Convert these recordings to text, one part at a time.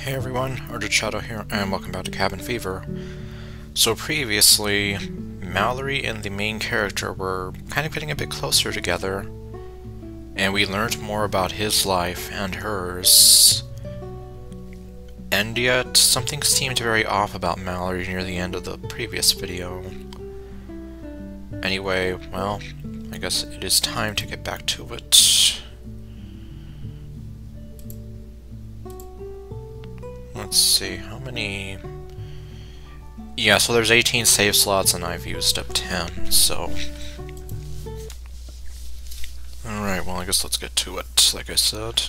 Hey everyone, Ardreth Shadow here, and welcome back to Cabin Fever. So previously, Mallory and the main character were kind of getting a bit closer together, and we learned more about his life and hers. And yet, something seemed very off about Mallory near the end of the previous video. Anyway, well, I guess it is time to get back to it. Let's see, how many... Yeah, so there's 18 save slots and I've used up 10, so... Alright, well I guess let's get to it, like I said.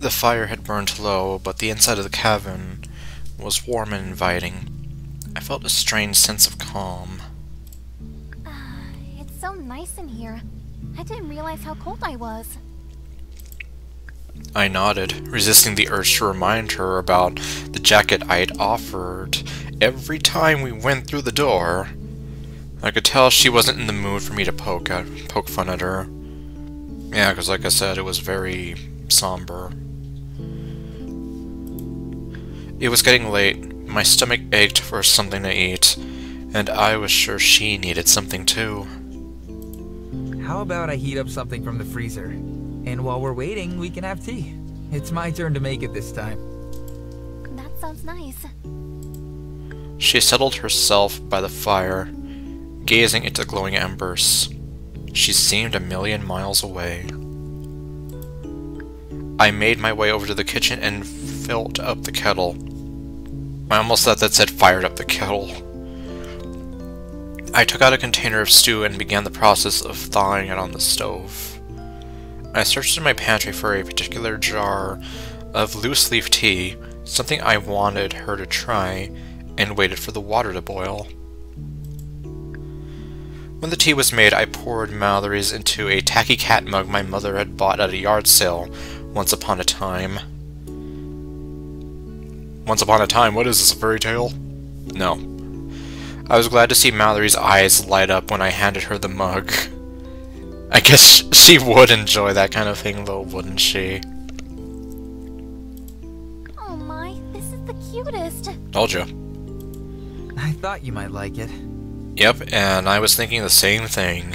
The fire had burned low, but the inside of the cabin was warm and inviting. I felt a strange sense of calm. Uh, it's so nice in here. I didn't realize how cold I was. I nodded, resisting the urge to remind her about the jacket I'd offered every time we went through the door. I could tell she wasn't in the mood for me to poke at, poke fun at her. Yeah, because like I said, it was very somber. It was getting late, my stomach ached for something to eat, and I was sure she needed something too. How about I heat up something from the freezer? And while we're waiting, we can have tea. It's my turn to make it this time. That sounds nice. She settled herself by the fire, gazing into glowing embers. She seemed a million miles away. I made my way over to the kitchen and filled up the kettle. I almost thought that said fired up the kettle. I took out a container of stew and began the process of thawing it on the stove. I searched in my pantry for a particular jar of loose leaf tea, something I wanted her to try, and waited for the water to boil. When the tea was made, I poured Mallory's into a tacky cat mug my mother had bought at a yard sale once upon a time. Once upon a time, what is this, a fairy tale? No. I was glad to see Mallory's eyes light up when I handed her the mug. I guess she would enjoy that kind of thing though, wouldn't she? Oh my, this is the cutest. Told you. I thought you might like it. Yep, and I was thinking the same thing.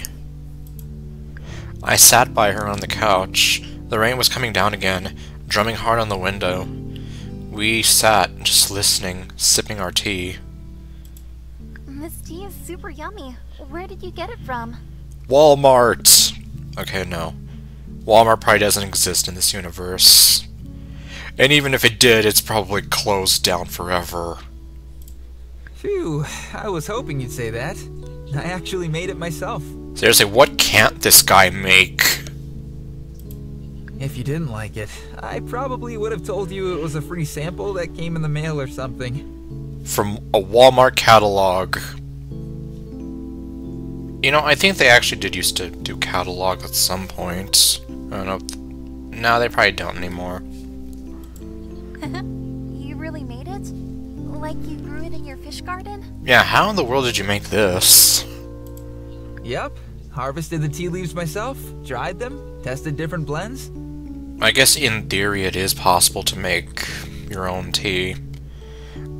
I sat by her on the couch. The rain was coming down again, drumming hard on the window. We sat, just listening, sipping our tea. This tea is super yummy. Where did you get it from? Walmart! Okay, no. Walmart probably doesn't exist in this universe. And even if it did, it's probably closed down forever. Phew, I was hoping you'd say that. I actually made it myself. Seriously, what can't this guy make? If you didn't like it, I probably would have told you it was a free sample that came in the mail or something. From a Walmart catalog. You know, I think they actually did used to do catalog at some point. I don't know. No, they probably don't anymore. Uh-huh. you really made it? Like you grew it in your fish garden? Yeah, how in the world did you make this? Yep. Harvested the tea leaves myself, dried them, tested different blends. I guess in theory it is possible to make your own tea.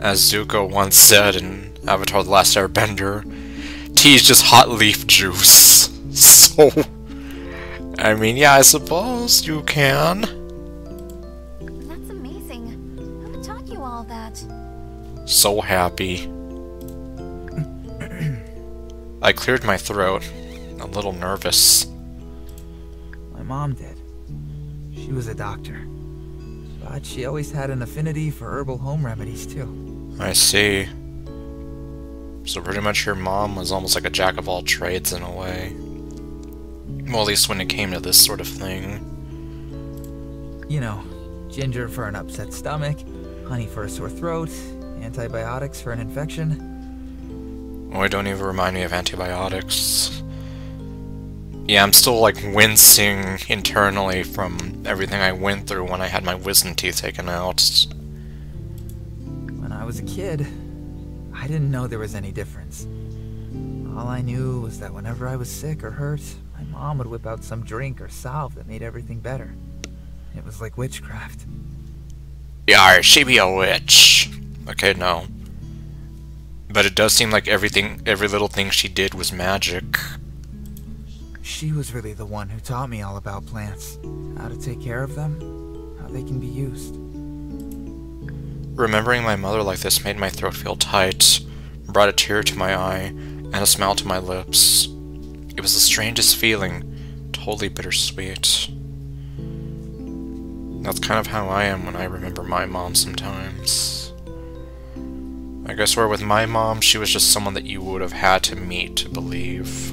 As Zuko once said in Avatar The Last Airbender, tea is just hot leaf juice. So, I mean, yeah, I suppose you can. That's amazing. Who taught you all that? So happy. I cleared my throat, a little nervous. My mom did. She was a doctor. But she always had an affinity for herbal home remedies, too. I see. So pretty much your mom was almost like a jack of all trades in a way. Well, at least when it came to this sort of thing. You know, ginger for an upset stomach, honey for a sore throat, antibiotics for an infection. Oh, don't even remind me of antibiotics. Yeah, I'm still like wincing internally from everything I went through when I had my wisdom teeth taken out. When I was a kid, I didn't know there was any difference. All I knew was that whenever I was sick or hurt, my mom would whip out some drink or salve that made everything better. It was like witchcraft. Yeah, she be a witch. Okay, no. But it does seem like everything, every little thing she did was magic. She was really the one who taught me all about plants. How to take care of them, how they can be used. Remembering my mother like this made my throat feel tight, brought a tear to my eye, and a smile to my lips. It was the strangest feeling, totally bittersweet. That's kind of how I am when I remember my mom sometimes. I guess where with my mom, she was just someone that you would have had to meet to believe.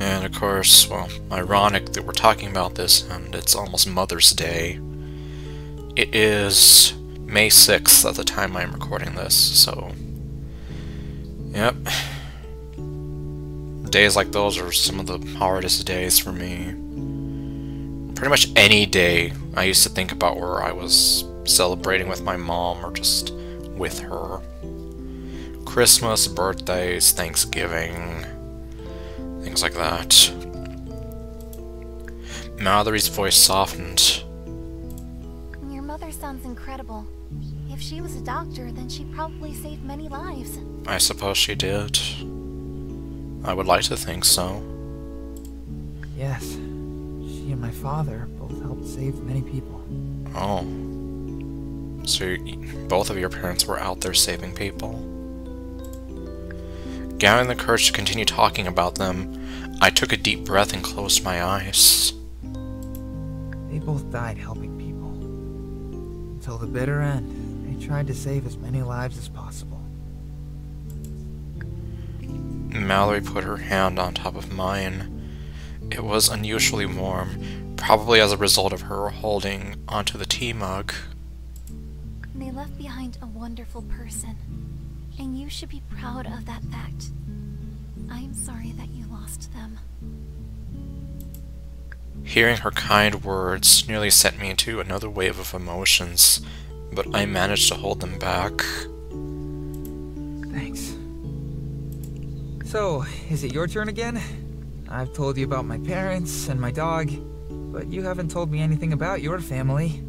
And of course, well, ironic that we're talking about this and it's almost Mother's Day. It is May 6th at the time I'm recording this, so... Yep. Days like those are some of the hardest days for me. Pretty much any day I used to think about where I was celebrating with my mom or just with her. Christmas, birthdays, Thanksgiving, things like that. Mallory's voice softened. Your mother sounds incredible. If she was a doctor, then she probably saved many lives. I suppose she did. I would like to think so. Yes, she and my father both helped save many people. Oh. So y- both of your parents were out there saving people? Gathering the courage to continue talking about them, I took a deep breath and closed my eyes. They both died helping people. Until the bitter end, they tried to save as many lives as possible. Mallory put her hand on top of mine. It was unusually warm, probably as a result of her holding onto the tea mug. They left behind a wonderful person. And you should be proud of that fact. I'm sorry that you lost them. Hearing her kind words nearly sent me into another wave of emotions, but I managed to hold them back. Thanks. So, is it your turn again? I've told you about my parents and my dog, but you haven't told me anything about your family.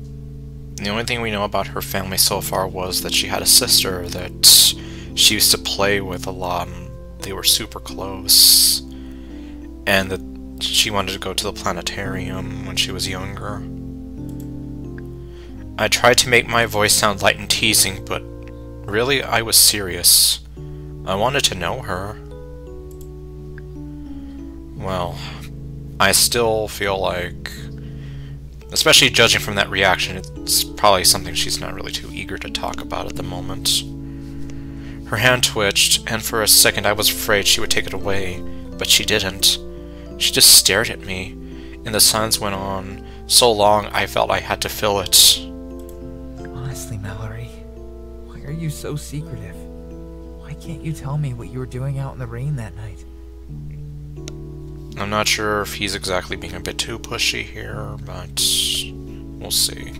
The only thing we know about her family so far was that she had a sister that she used to play with a lot. And they were super close. And that she wanted to go to the planetarium when she was younger. I tried to make my voice sound light and teasing, but really I was serious. I wanted to know her. Well, I still feel like Especially judging from that reaction, it's probably something she's not really too eager to talk about at the moment. Her hand twitched, and for a second I was afraid she would take it away, but she didn't. She just stared at me, and the silence went on so long I felt I had to fill it. Honestly, Mallory, why are you so secretive? Why can't you tell me what you were doing out in the rain that night? I'm not sure if he's exactly being a bit too pushy here, but we'll see.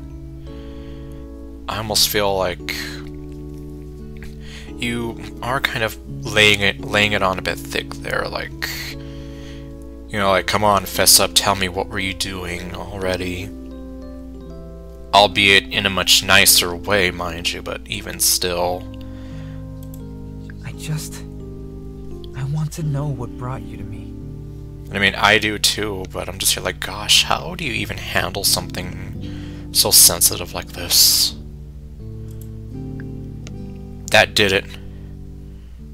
I almost feel like you are kind of laying it laying it on a bit thick there, like you know, like come on, fess up, tell me what were you doing already. Albeit in a much nicer way, mind you, but even still. I just. I want to know what brought you to me. I mean, I do too, but I'm just here like, gosh, how do you even handle something so sensitive like this? That did it.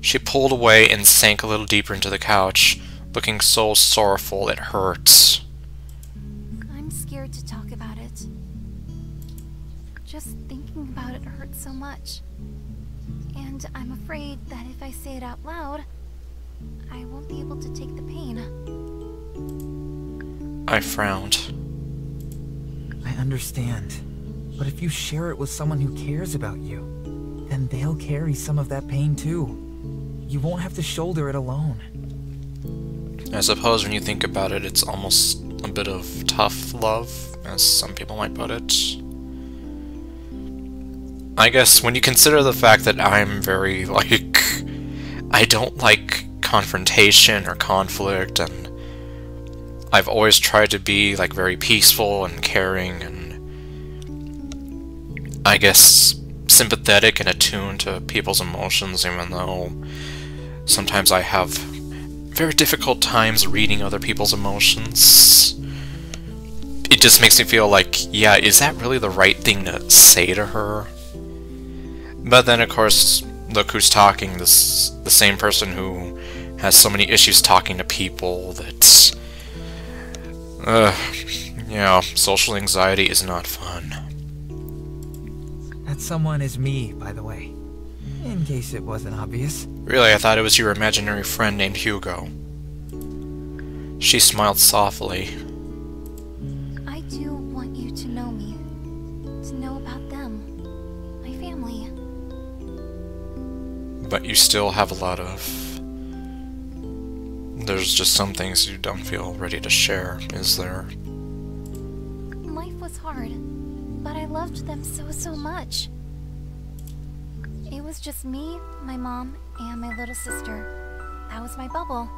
She pulled away and sank a little deeper into the couch, looking so sorrowful it hurts. I'm scared to talk about it. Just thinking about it hurts so much. And I'm afraid that if I say it out loud, I won't be able to take the pain. I frowned. I understand. But if you share it with someone who cares about you, then they'll carry some of that pain too. You won't have to shoulder it alone. I suppose when you think about it, it's almost a bit of tough love, as some people might put it. I guess when you consider the fact that I'm very, like, I don't like confrontation or conflict, and I've always tried to be like very peaceful and caring and I guess sympathetic and attuned to people's emotions even though sometimes I have very difficult times reading other people's emotions. It just makes me feel like, yeah, is that really the right thing to say to her? But then, of course, look who's talking, this the same person who has so many issues talking to people that... Uh, yeah, social anxiety is not fun. That someone is me, by the way. In case it wasn't obvious. Really, I thought it was your imaginary friend named Hugo. She smiled softly. I do want you to know me. To know about them. My family. But you still have a lot of... There's just some things you don't feel ready to share, is there? Life was hard, but I loved them so, so much. It was just me, my mom, and my little sister. That was my bubble.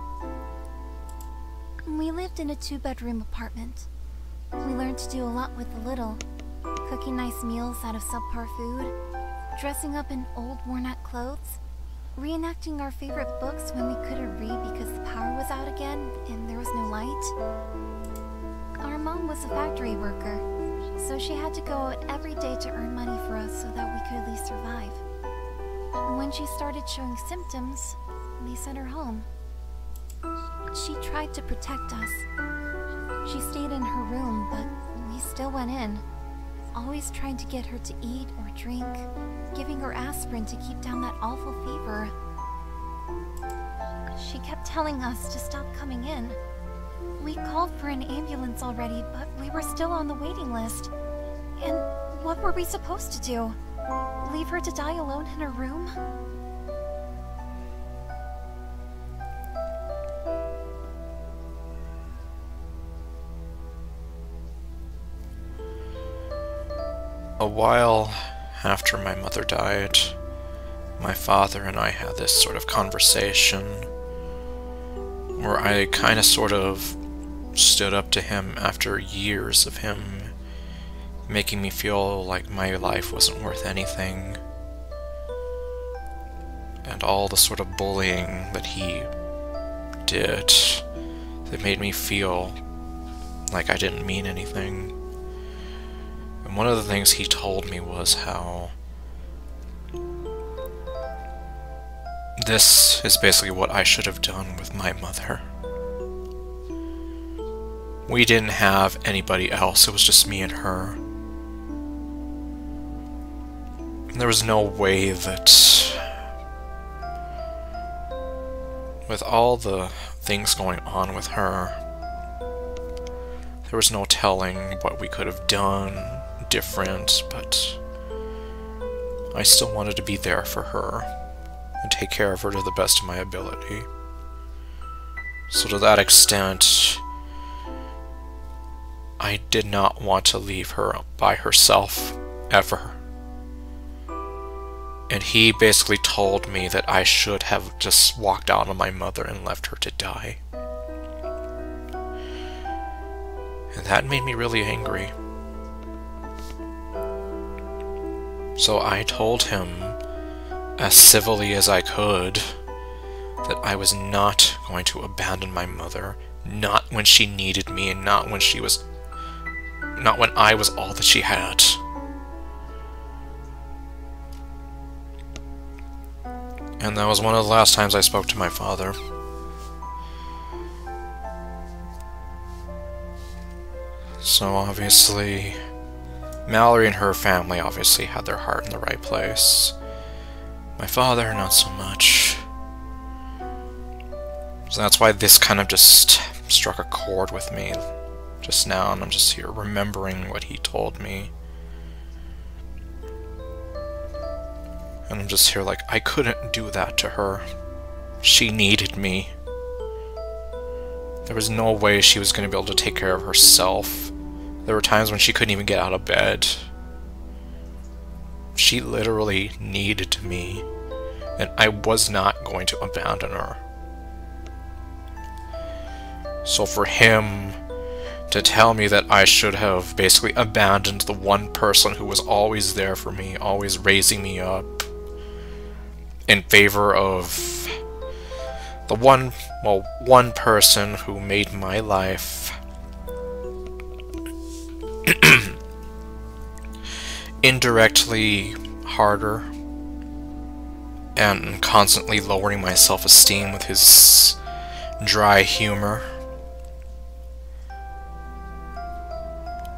We lived in a two-bedroom apartment. We learned to do a lot with the little. Cooking nice meals out of subpar food, dressing up in old worn-out clothes, reenacting our favorite books when we couldn't read because the power was out again and there was no light. Our mom was a factory worker, so she had to go out every day to earn money for us so that we could at least survive. When she started showing symptoms, they sent her home. She tried to protect us. She stayed in her room, but we still went in. Always trying to get her to eat or drink, giving her aspirin to keep down that awful fever. She kept telling us to stop coming in. We called for an ambulance already, but we were still on the waiting list. And what were we supposed to do? Leave her to die alone in her room? A while after my mother died, my father and I had this sort of conversation where I kind of sort of stood up to him after years of him making me feel like my life wasn't worth anything. And all the sort of bullying that he did that made me feel like I didn't mean anything. And one of the things he told me was how this is basically what I should have done with my mother. We didn't have anybody else, it was just me and her. There was no way that... With all the things going on with her, there was no telling what we could have done different, but I still wanted to be there for her and take care of her to the best of my ability. So to that extent, I did not want to leave her by herself ever. And he basically told me that I should have just walked out on my mother and left her to die. And that made me really angry. So I told him, as civilly as I could, that I was not going to abandon my mother, not when she needed me and not when she was not when I was all that she had. And that was one of the last times I spoke to my father. So obviously, Mallory and her family obviously had their heart in the right place. My father, not so much. So that's why this kind of just struck a chord with me just now, and I'm just here remembering what he told me. And I'm just here like, I couldn't do that to her. She needed me. There was no way she was going to be able to take care of herself. There were times when she couldn't even get out of bed. She literally needed me, and I was not going to abandon her. So for him to tell me that I should have basically abandoned the one person who was always there for me, always raising me up, in favor of the one, well, one person who made my life indirectly harder and constantly lowering my self-esteem with his dry humor.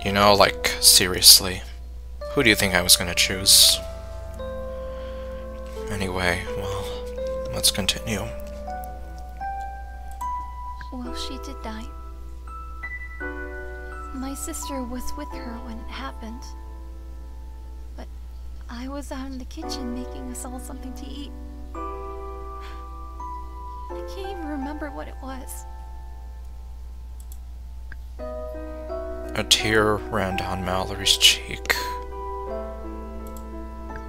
You know, like, seriously. Who do you think I was gonna choose? Anyway, well, let's continue. Well, she did die. My sister was with her when it happened. But I was out in the kitchen making us all something to eat. I can't even remember what it was. A tear ran down Mallory's cheek.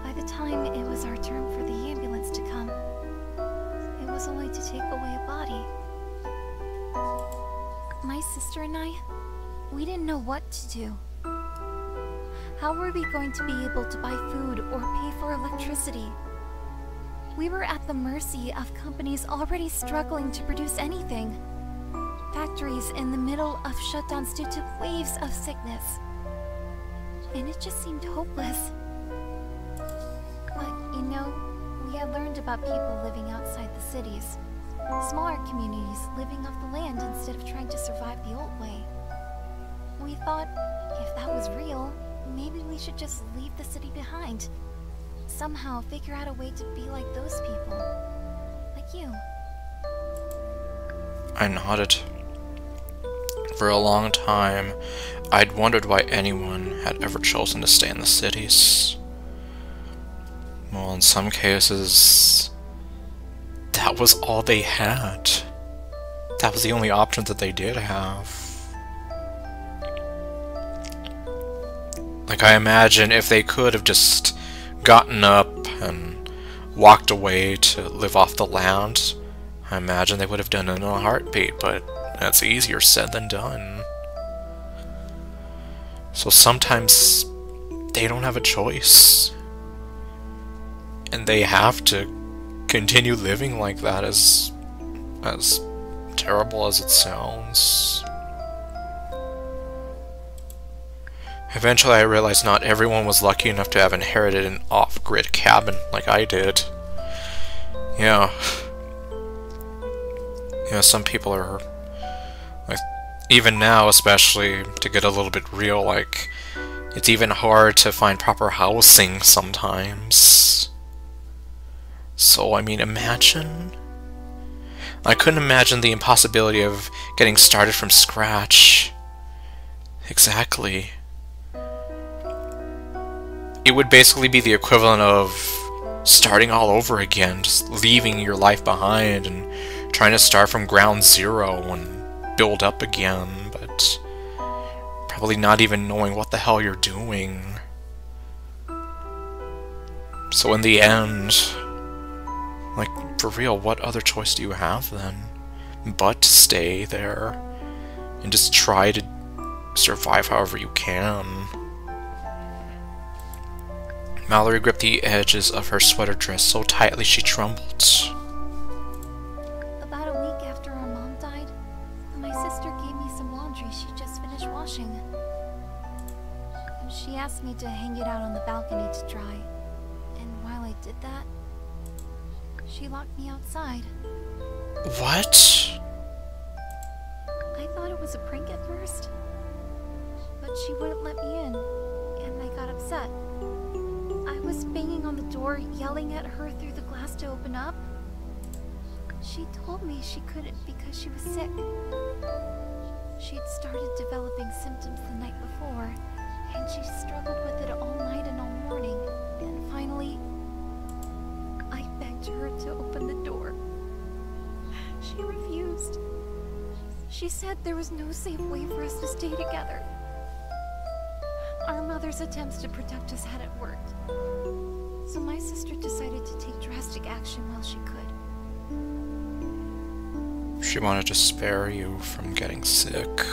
By the time it was our turn for was only to take away a body. My sister and I, we didn't know what to do. How were we going to be able to buy food or pay for electricity? We were at the mercy of companies already struggling to produce anything. Factories in the middle of shutdowns due to waves of sickness. And it just seemed hopeless. But, you know, we had learned about people living outside the cities. Smaller communities living off the land instead of trying to survive the old way. We thought, if that was real, maybe we should just leave the city behind. Somehow figure out a way to be like those people. Like you. I nodded. For a long time, I'd wondered why anyone had ever chosen to stay in the cities. Well, in some cases, that was all they had. That was the only option that they did have. Like, I imagine if they could have just gotten up and walked away to live off the land, I imagine they would have done it in a heartbeat, but that's easier said than done. So sometimes they don't have a choice. And they have to continue living like that as as terrible as it sounds. Eventually I realized not everyone was lucky enough to have inherited an off-grid cabin like I did. Yeah. You know, some people are like even now especially to get a little bit real like it's even hard to find proper housing sometimes. So I mean imagine I couldn't imagine the impossibility of getting started from scratch. Exactly. It would basically be the equivalent of starting all over again, just leaving your life behind and trying to start from ground zero and build up again, but probably not even knowing what the hell you're doing. So in the end, like, for real, what other choice do you have then? But to stay there and just try to survive however you can. Mallory gripped the edges of her sweater dress so tightly she trembled. About a week after our mom died, my sister gave me some laundry she just finished washing. She asked me to hang it out on the balcony to dry. And while I did that, she locked me outside. What? I thought it was a prank at first. But she wouldn't let me in, and I got upset. I was banging on the door, yelling at her through the glass to open up. She told me she couldn't because she was sick. She'd started developing symptoms the night before, and she struggled with it all night and all morning. And finally, her to open the door. She refused. She said there was no safe way for us to stay together. Our mother's attempts to protect us hadn't worked. So my sister decided to take drastic action while she could. She wanted to spare you from getting sick.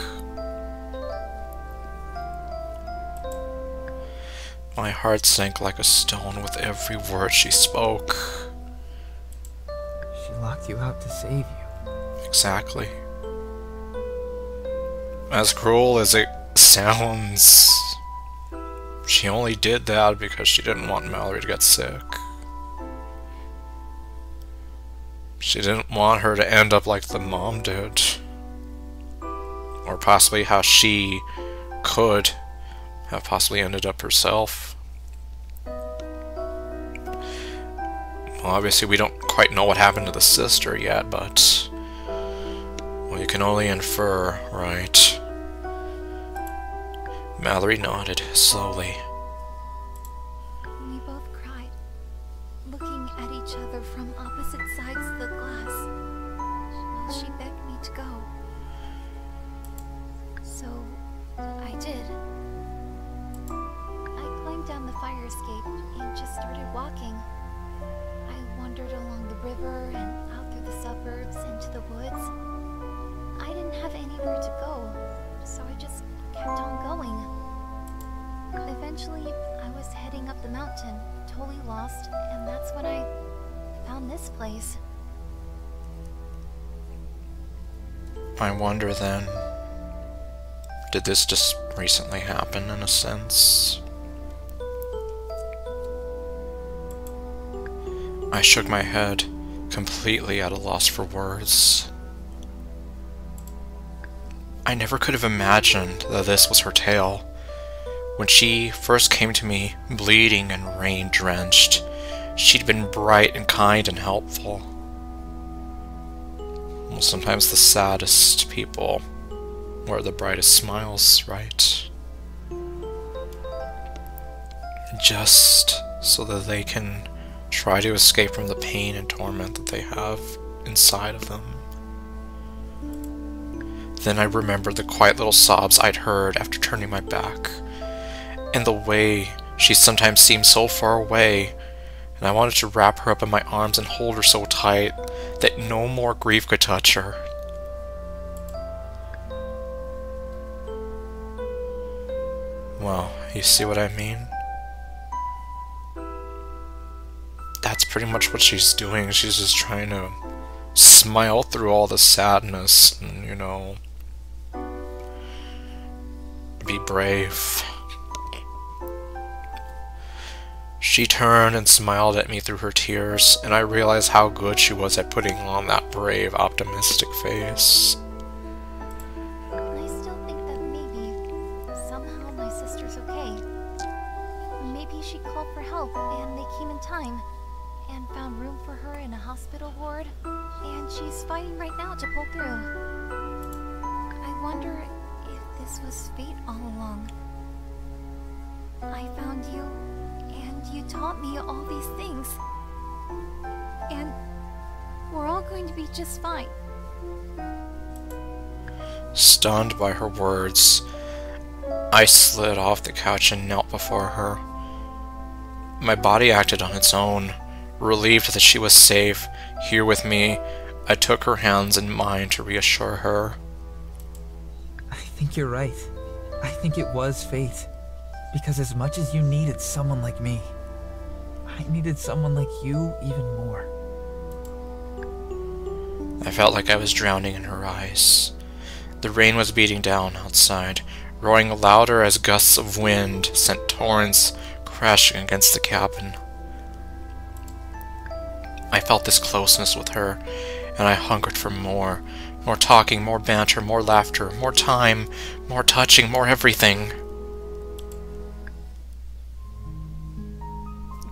My heart sank like a stone with every word she spoke. Locked you out to save you. Exactly. As cruel as it sounds, she only did that because she didn't want Mallory to get sick. She didn't want her to end up like the mom did. Or possibly how she could have possibly ended up herself. Obviously we don't quite know what happened to the sister yet, but... Well, you can only infer, right? Mallory nodded, slowly. Wonder then, did this just recently happen in a sense? I shook my head, completely at a loss for words. I never could have imagined that this was her tale. When she first came to me, bleeding and rain-drenched, she'd been bright and kind and helpful. Well, sometimes the saddest people wear the brightest smiles, right? Just so that they can try to escape from the pain and torment that they have inside of them. Then I remembered the quiet little sobs I'd heard after turning my back, and the way she sometimes seemed so far away, and I wanted to wrap her up in my arms and hold her so tight that no more grief could touch her. Well, you see what I mean? That's pretty much what she's doing. She's just trying to smile through all the sadness and, you know, be brave. She turned and smiled at me through her tears, and I realized how good she was at putting on that brave, optimistic face. I still think that maybe, somehow, my sister's okay. Maybe she called for help and they came in time and found room for her in a hospital ward, and she's fighting right now to pull through. I wonder if this was fate all along. I found you, you taught me all these things. And we're all going to be just fine. Stunned by her words, I slid off the couch and knelt before her. My body acted on its own. Relieved that she was safe, here with me, I took her hands in mine to reassure her. I think you're right. I think it was fate. Because as much as you needed someone like me, I needed someone like you even more. I felt like I was drowning in her eyes. The rain was beating down outside, roaring louder as gusts of wind sent torrents crashing against the cabin. I felt this closeness with her, and I hungered for more. More talking, more banter, more laughter, more time, more touching, more everything.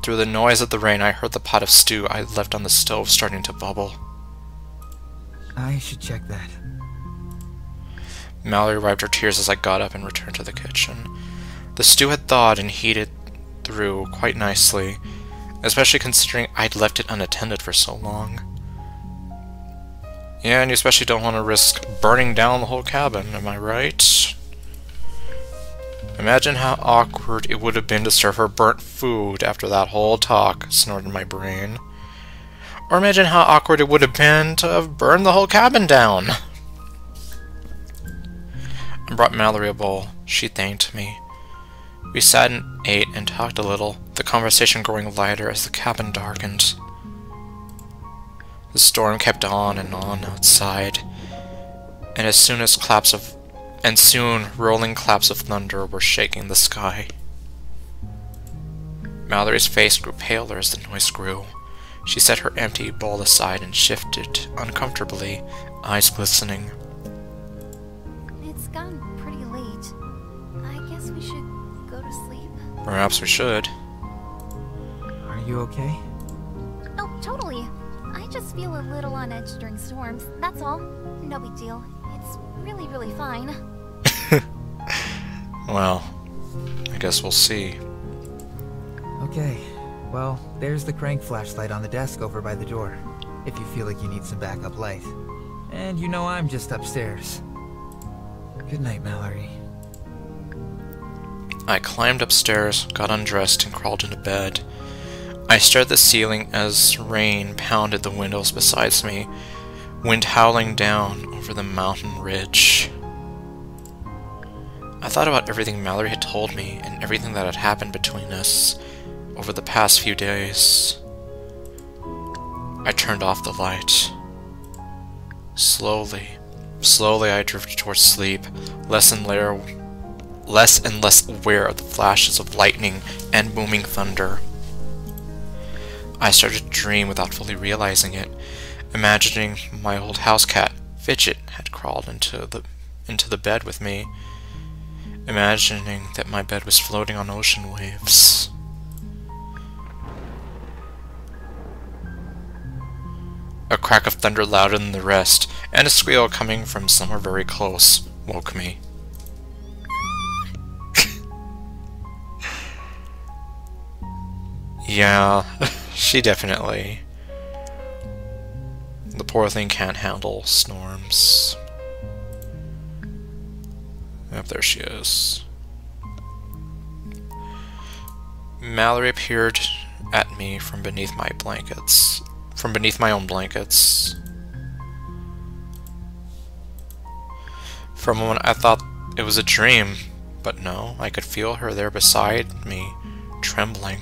Through the noise of the rain, I heard the pot of stew I left on the stove starting to bubble. I should check that. Mallory wiped her tears as I got up and returned to the kitchen. The stew had thawed and heated through quite nicely, especially considering I'd left it unattended for so long. Yeah, and you especially don't want to risk burning down the whole cabin, am I right? Imagine how awkward it would have been to serve her burnt food after that whole talk, snorted my brain. Or imagine how awkward it would have been to have burned the whole cabin down. I brought Mallory a bowl. She thanked me. We sat and ate and talked a little, the conversation growing lighter as the cabin darkened. The storm kept on and on outside, and as soon as claps of and soon rolling claps of thunder were shaking the sky. Mallory's face grew paler as the noise grew. She set her empty bowl aside and shifted uncomfortably, eyes glistening. It's gotten pretty late. I guess we should go to sleep. Perhaps we should. Are you okay? Oh, totally. I just feel a little on edge during storms, that's all. No big deal. It's really, really fine. Well, I guess we'll see. Okay. Well, there's the crank flashlight on the desk over by the door, if you feel like you need some backup light. And you know I'm just upstairs. Good night, Mallory. I climbed upstairs, got undressed, and crawled into bed. I stared at the ceiling as rain pounded the windows beside me, wind howling down over the mountain ridge. I thought about everything Mallory had told me and everything that had happened between us over the past few days. I turned off the light. Slowly, slowly I drifted towards sleep, less and layer, less and less aware of the flashes of lightning and booming thunder. I started to dream without fully realizing it, imagining my old house cat, Fidget, had crawled into the into the bed with me, imagining that my bed was floating on ocean waves. A crack of thunder louder than the rest, and a squeal coming from somewhere very close, woke me. yeah, she definitely. The poor thing can't handle storms. Yep, there she is. Mallory appeared at me from beneath my blankets. From beneath my own blankets. For a moment I thought it was a dream, but no, I could feel her there beside me, trembling.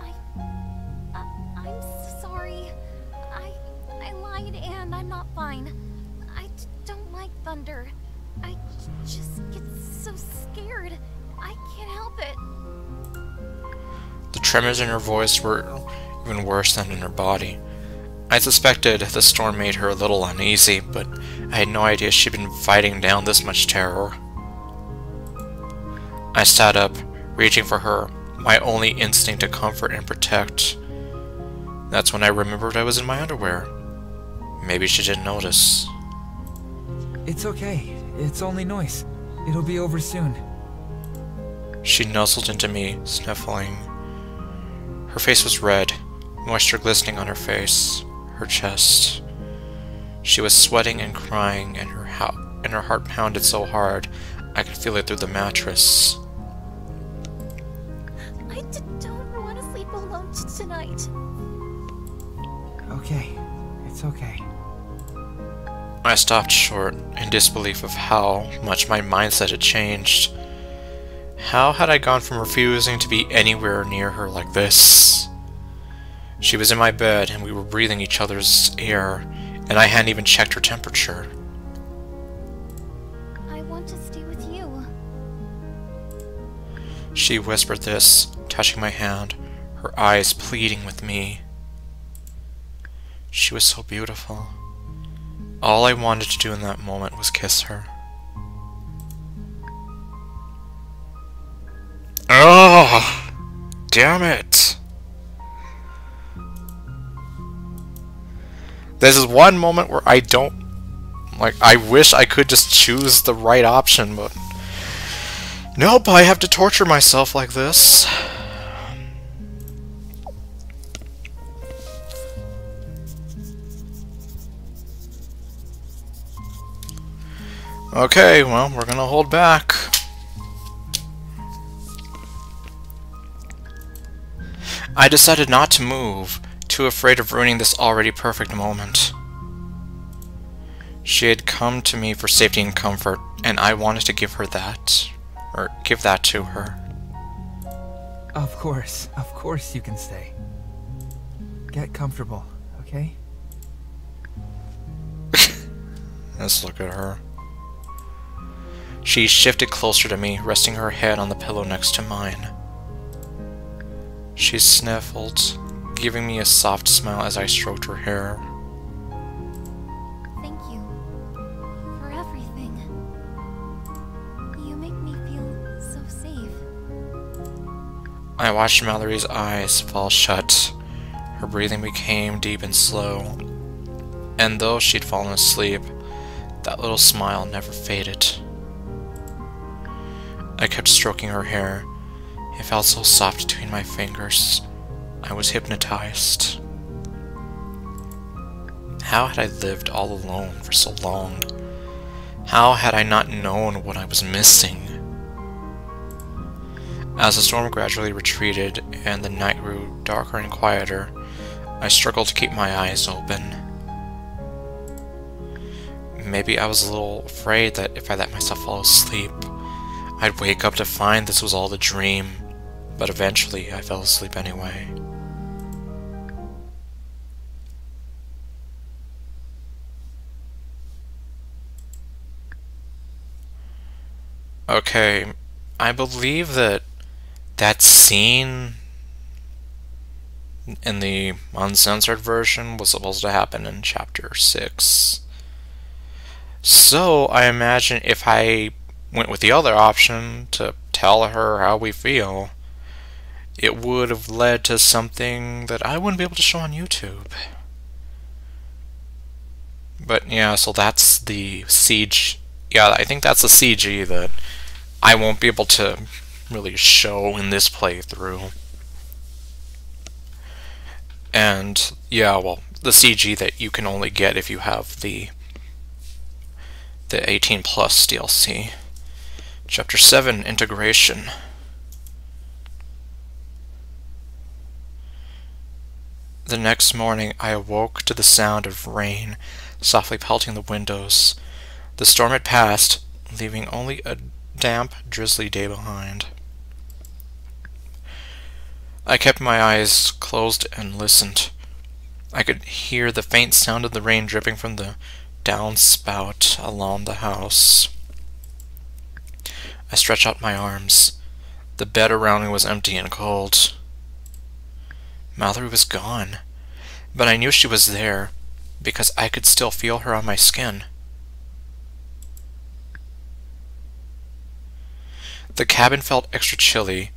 I, uh, I'm sorry. I, I lied and I'm not fine. I don't like thunder. Help it. The tremors in her voice were even worse than in her body. I suspected the storm made her a little uneasy, but I had no idea she'd been fighting down this much terror. I sat up, reaching for her, my only instinct to comfort and protect. That's when I remembered I was in my underwear. Maybe she didn't notice. It's okay. It's only noise. It'll be over soon. She nuzzled into me, sniffling. Her face was red, moisture glistening on her face, her chest. She was sweating and crying, and her, ho- and her heart pounded so hard I could feel it through the mattress. I d- don't want to sleep alone t- tonight. Okay. It's okay. I stopped short in disbelief of how much my mindset had changed. How had I gone from refusing to be anywhere near her like this? She was in my bed and we were breathing each other's air, and I hadn't even checked her temperature. I want to stay with you. She whispered this, touching my hand, her eyes pleading with me. She was so beautiful. All I wanted to do in that moment was kiss her. Oh, damn it. This is one moment where I don't like I wish I could just choose the right option, but Nope, I have to torture myself like this. Okay, well, we're gonna hold back. I decided not to move, too afraid of ruining this already perfect moment. She had come to me for safety and comfort, and I wanted to give her that. Or give that to her. Of course, of course you can stay. Get comfortable, okay? Let's look at her. She shifted closer to me, resting her head on the pillow next to mine. She sniffled, giving me a soft smile as I stroked her hair. Thank you for everything. You make me feel so safe. I watched Mallory's eyes fall shut. Her breathing became deep and slow. And though she'd fallen asleep, that little smile never faded. I kept stroking her hair. It felt so soft between my fingers. I was hypnotized. How had I lived all alone for so long? How had I not known what I was missing? As the storm gradually retreated and the night grew darker and quieter, I struggled to keep my eyes open. Maybe I was a little afraid that if I let myself fall asleep, I'd wake up to find this was all a dream, but eventually I fell asleep anyway. Okay, I believe that that scene in the uncensored version was supposed to happen in chapter 6. So, I imagine if I went with the other option to tell her how we feel, it would have led to something that I wouldn't be able to show on YouTube. But yeah, so that's the CG. Yeah, I think that's the CG that I won't be able to really show in this playthrough. And yeah, well, the CG that you can only get if you have the the 18 plus DLC. Chapter 7 Integration. The next morning I awoke to the sound of rain softly pelting the windows. The storm had passed, leaving only a damp, drizzly day behind. I kept my eyes closed and listened. I could hear the faint sound of the rain dripping from the downspout along the house. I stretched out my arms. The bed around me was empty and cold. Mallory was gone, but I knew she was there because I could still feel her on my skin. The cabin felt extra chilly.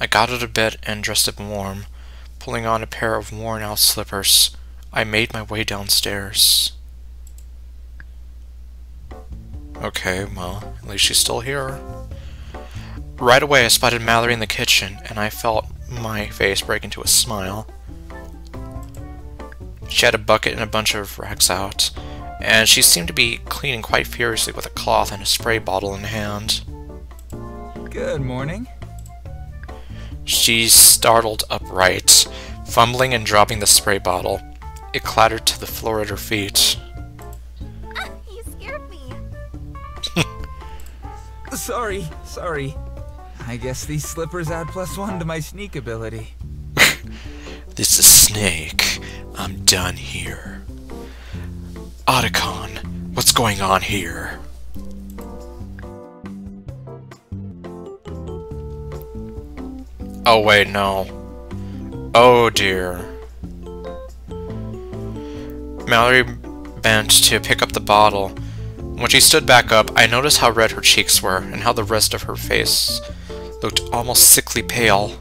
I got out of bed and dressed up warm. Pulling on a pair of worn out slippers, I made my way downstairs. Okay, well, at least she's still here. Right away I spotted Mallory in the kitchen, and I felt my face break into a smile. She had a bucket and a bunch of rags out, and she seemed to be cleaning quite furiously with a cloth and a spray bottle in hand. Good morning. She startled upright, fumbling and dropping the spray bottle. It clattered to the floor at her feet. Ah, you scared me. Sorry, sorry. I guess these slippers add plus one to my sneak ability. This is Snake. I'm done here. Otacon, what's going on here? Oh wait, no. Oh dear. Mallory bent to pick up the bottle. When she stood back up, I noticed how red her cheeks were, and how the rest of her face looked almost sickly pale.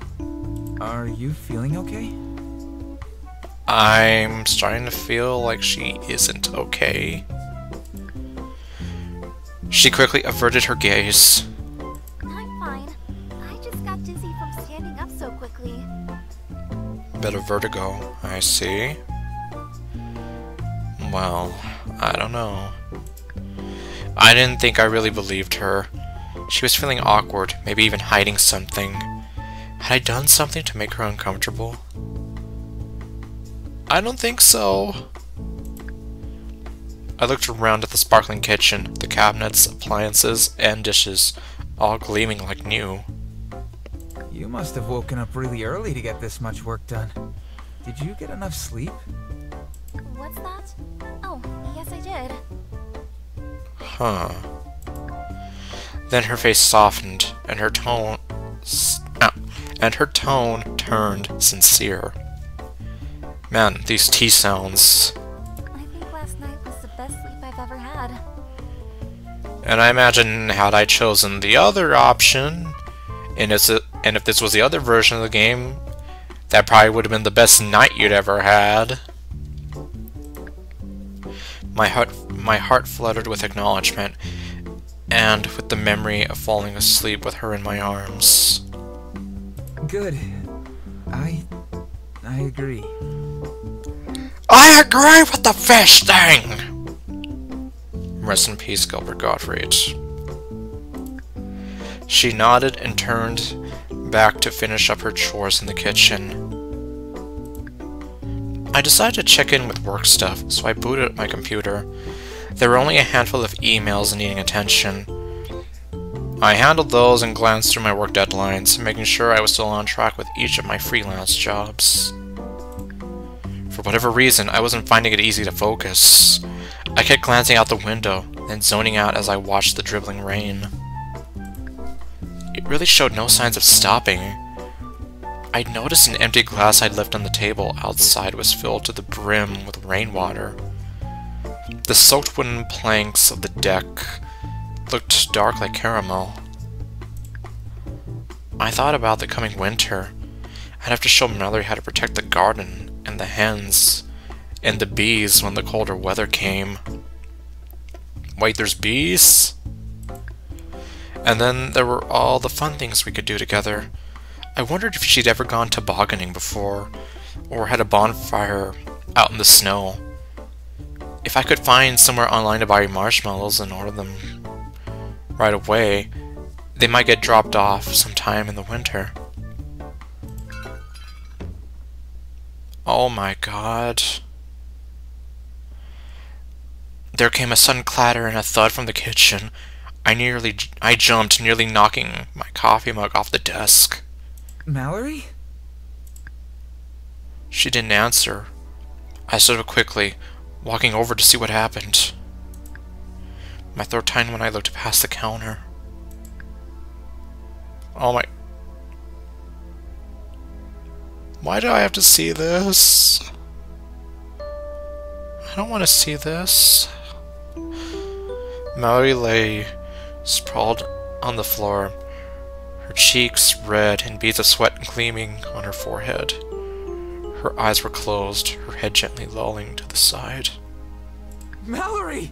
Are you feeling okay? I'm starting to feel like she isn't okay. She quickly averted her gaze. I'm fine. I just got dizzy from standing up so quickly. Bit of vertigo, I see. Well, I don't know. I didn't think I really believed her. She was feeling awkward, maybe even hiding something. Had I done something to make her uncomfortable? I don't think so. I looked around at the sparkling kitchen, the cabinets, appliances, and dishes, all gleaming like new. You must have woken up really early to get this much work done. Did you get enough sleep? What's that? Oh, yes I did. Huh. Then her face softened, and her tone... Ah, and her tone turned sincere. Man, these T sounds. I think last night was the best sleep I've ever had. And I imagine had I chosen the other option, and, it's a, and if this was the other version of the game, that probably would have been the best night you'd ever had. My heart, my heart fluttered with acknowledgement, and with the memory of falling asleep with her in my arms. Good. I... I agree. I agree with the fish thing! Rest in peace, Gilbert Gottfried. She nodded and turned back to finish up her chores in the kitchen. I decided to check in with work stuff, so I booted up my computer. There were only a handful of emails needing attention. I handled those and glanced through my work deadlines, making sure I was still on track with each of my freelance jobs. For whatever reason, I wasn't finding it easy to focus. I kept glancing out the window, then zoning out as I watched the dribbling rain. It really showed no signs of stopping. I'd noticed an empty glass I'd left on the table outside was filled to the brim with rainwater. The soaked wooden planks of the deck looked dark like caramel. I thought about the coming winter. I'd have to show Mallory how to protect the garden and the hens and the bees when the colder weather came. Wait, there's bees? And then there were all the fun things we could do together. I wondered if she'd ever gone tobogganing before, or had a bonfire out in the snow. If I could find somewhere online to buy marshmallows and order them right away, they might get dropped off sometime in the winter. Oh my god. There came a sudden clatter and a thud from the kitchen. I nearly, I jumped, nearly knocking my coffee mug off the desk. Mallory? She didn't answer. I stood up quickly, walking over to see what happened. My throat tightened when I looked past the counter. Oh my... Why do I have to see this? I don't want to see this. Mallory lay sprawled on the floor, her cheeks red and beads of sweat gleaming on her forehead. Her eyes were closed, her head gently lolling to the side. Mallory!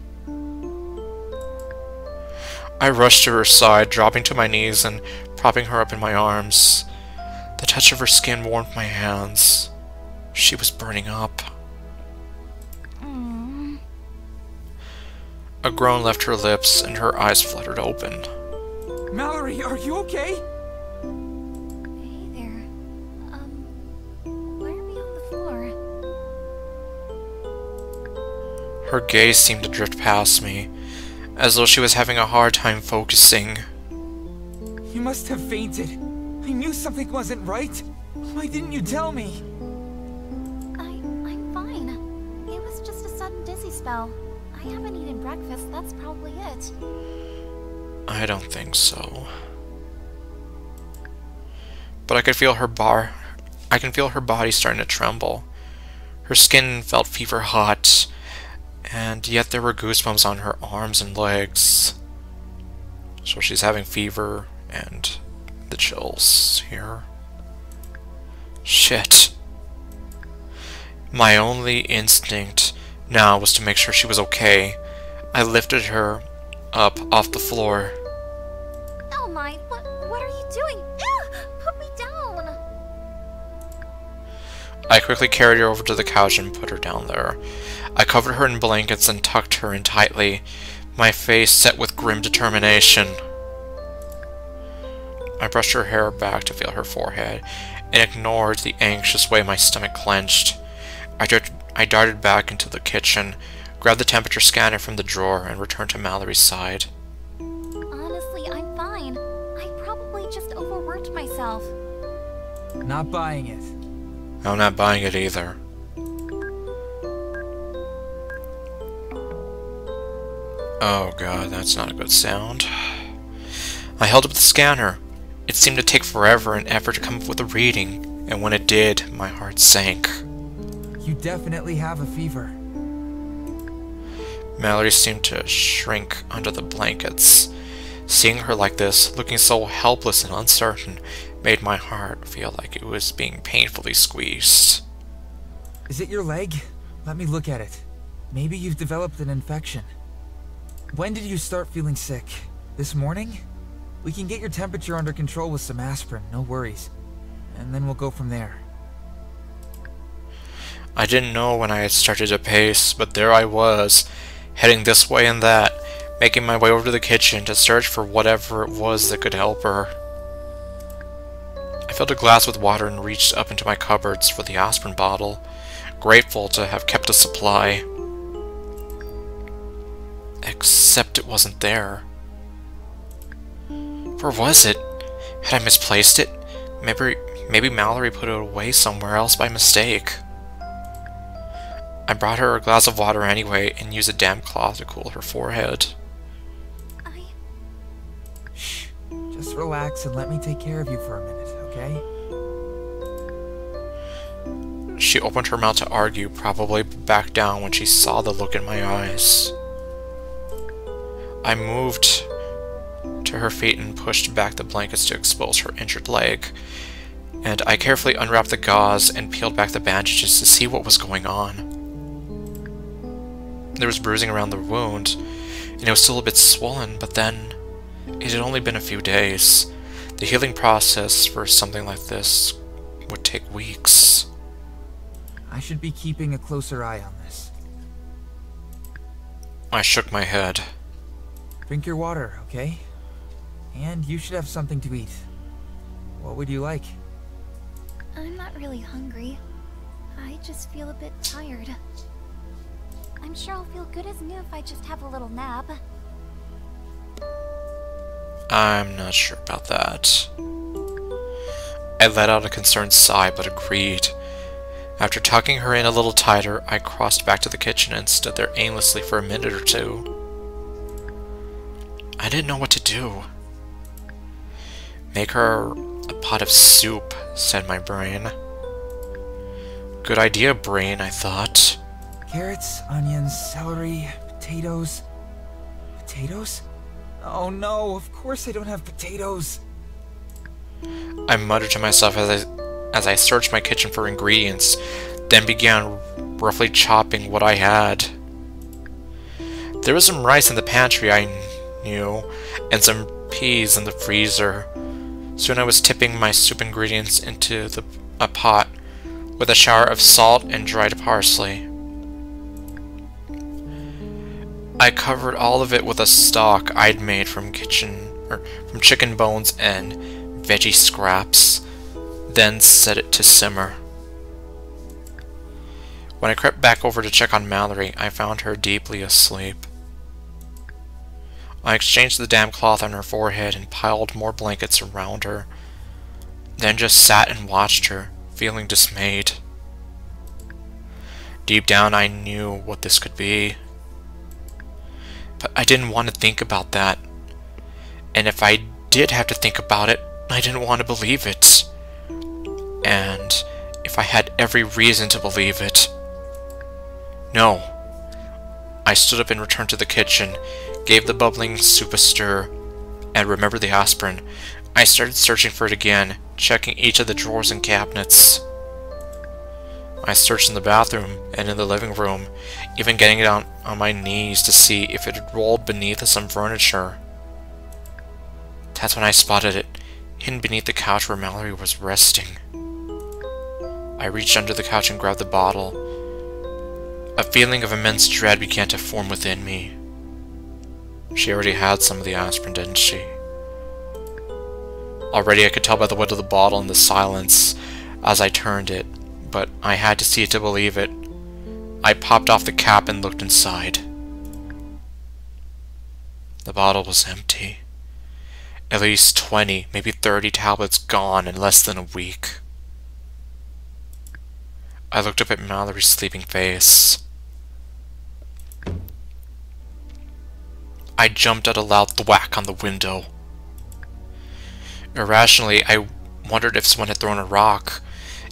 I rushed to her side, dropping to my knees and propping her up in my arms. The touch of her skin warmed my hands. She was burning up. A groan left her lips and her eyes fluttered open. Mallory, are you okay? Her gaze seemed to drift past me, as though she was having a hard time focusing. You must have fainted. I knew something wasn't right. Why didn't you tell me? I, I'm fine. It was just a sudden dizzy spell. I haven't eaten breakfast, that's probably it. I don't think so. But I could feel her bar I can feel her body starting to tremble. Her skin felt fever hot, and yet there were goosebumps on her arms and legs. So she's having fever and the chills here. Shit. My only instinct now was to make sure she was okay. I lifted her up off the floor. Oh my, what, what are you doing? Put me down! I quickly carried her over to the couch and put her down there. I covered her in blankets and tucked her in tightly, my face set with grim determination. I brushed her hair back to feel her forehead, and ignored the anxious way my stomach clenched. I, dart I darted back into the kitchen, grabbed the temperature scanner from the drawer, and returned to Mallory's side. Honestly, I'm fine. I probably just overworked myself. Not buying it. I'm not buying it either. Oh god, that's not a good sound. I held up the scanner. It seemed to take forever and ever to come up with a reading, and when it did, my heart sank. You definitely have a fever. Mallory seemed to shrink under the blankets. Seeing her like this, looking so helpless and uncertain, made my heart feel like it was being painfully squeezed. Is it your leg? Let me look at it. Maybe you've developed an infection. When did you start feeling sick? This morning? We can get your temperature under control with some aspirin, no worries. And then we'll go from there. I didn't know when I had started to pace, but there I was, heading this way and that, making my way over to the kitchen to search for whatever it was that could help her. I filled a glass with water and reached up into my cupboards for the aspirin bottle, grateful to have kept a supply. Except it wasn't there. Where was it? Had I misplaced it? Maybe, maybe Mallory put it away somewhere else by mistake. I brought her a glass of water anyway and used a damp cloth to cool her forehead. I... Just relax and let me take care of you for a minute, okay? She opened her mouth to argue, probably back down when she saw the look in my eyes. I moved to her feet and pushed back the blankets to expose her injured leg, and I carefully unwrapped the gauze and peeled back the bandages to see what was going on. There was bruising around the wound, and it was still a bit swollen, but then it had only been a few days. The healing process for something like this would take weeks. I should be keeping a closer eye on this. I shook my head. Drink your water, okay? And you should have something to eat. What would you like? I'm not really hungry. I just feel a bit tired. I'm sure I'll feel good as new if I just have a little nap. I'm not sure about that. I let out a concerned sigh, but agreed. After tucking her in a little tighter, I crossed back to the kitchen and stood there aimlessly for a minute or two. I didn't know what to do. Make her a pot of soup, said my brain. Good idea, brain, I thought. Carrots, onions, celery, potatoes. Potatoes? Oh no, of course I don't have potatoes. I muttered to myself as I, as I searched my kitchen for ingredients, then began roughly chopping what I had. There was some rice in the pantry, I knew, and some peas in the freezer. Soon I was tipping my soup ingredients into the, a pot with a shower of salt and dried parsley. I covered all of it with a stock I'd made from kitchen or from chicken bones and veggie scraps, then set it to simmer. When I crept back over to check on Mallory, I found her deeply asleep. I exchanged the damp cloth on her forehead and piled more blankets around her, then just sat and watched her, feeling dismayed. Deep down I knew what this could be. But I didn't want to think about that. And if I did have to think about it, I didn't want to believe it. And if I had every reason to believe it. No. I stood up and returned to the kitchen, gave the bubbling soup a stir, and remembered the aspirin. I started searching for it again, checking each of the drawers and cabinets. I searched in the bathroom and in the living room, even getting down on my knees to see if it had rolled beneath some furniture. That's when I spotted it, hidden beneath the couch where Mallory was resting. I reached under the couch and grabbed the bottle. A feeling of immense dread began to form within me. She already had some of the aspirin, didn't she? Already I could tell by the weight of the bottle and the silence as I turned it, but I had to see it to believe it. I popped off the cap and looked inside. The bottle was empty. At least 20, maybe 30 tablets gone in less than a week. I looked up at Mallory's sleeping face. I jumped at a loud thwack on the window. Irrationally, I wondered if someone had thrown a rock.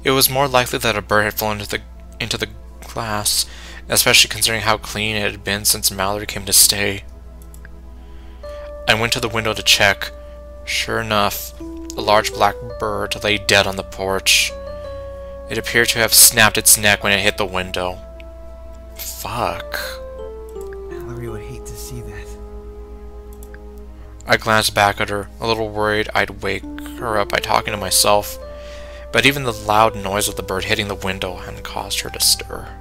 It was more likely that a bird had flown into the, into the glass, especially considering how clean it had been since Mallory came to stay. I went to the window to check. Sure enough, a large black bird lay dead on the porch. It appeared to have snapped its neck when it hit the window. Fuck. I glanced back at her, a little worried I'd wake her up by talking to myself, but even the loud noise of the bird hitting the window hadn't caused her to stir.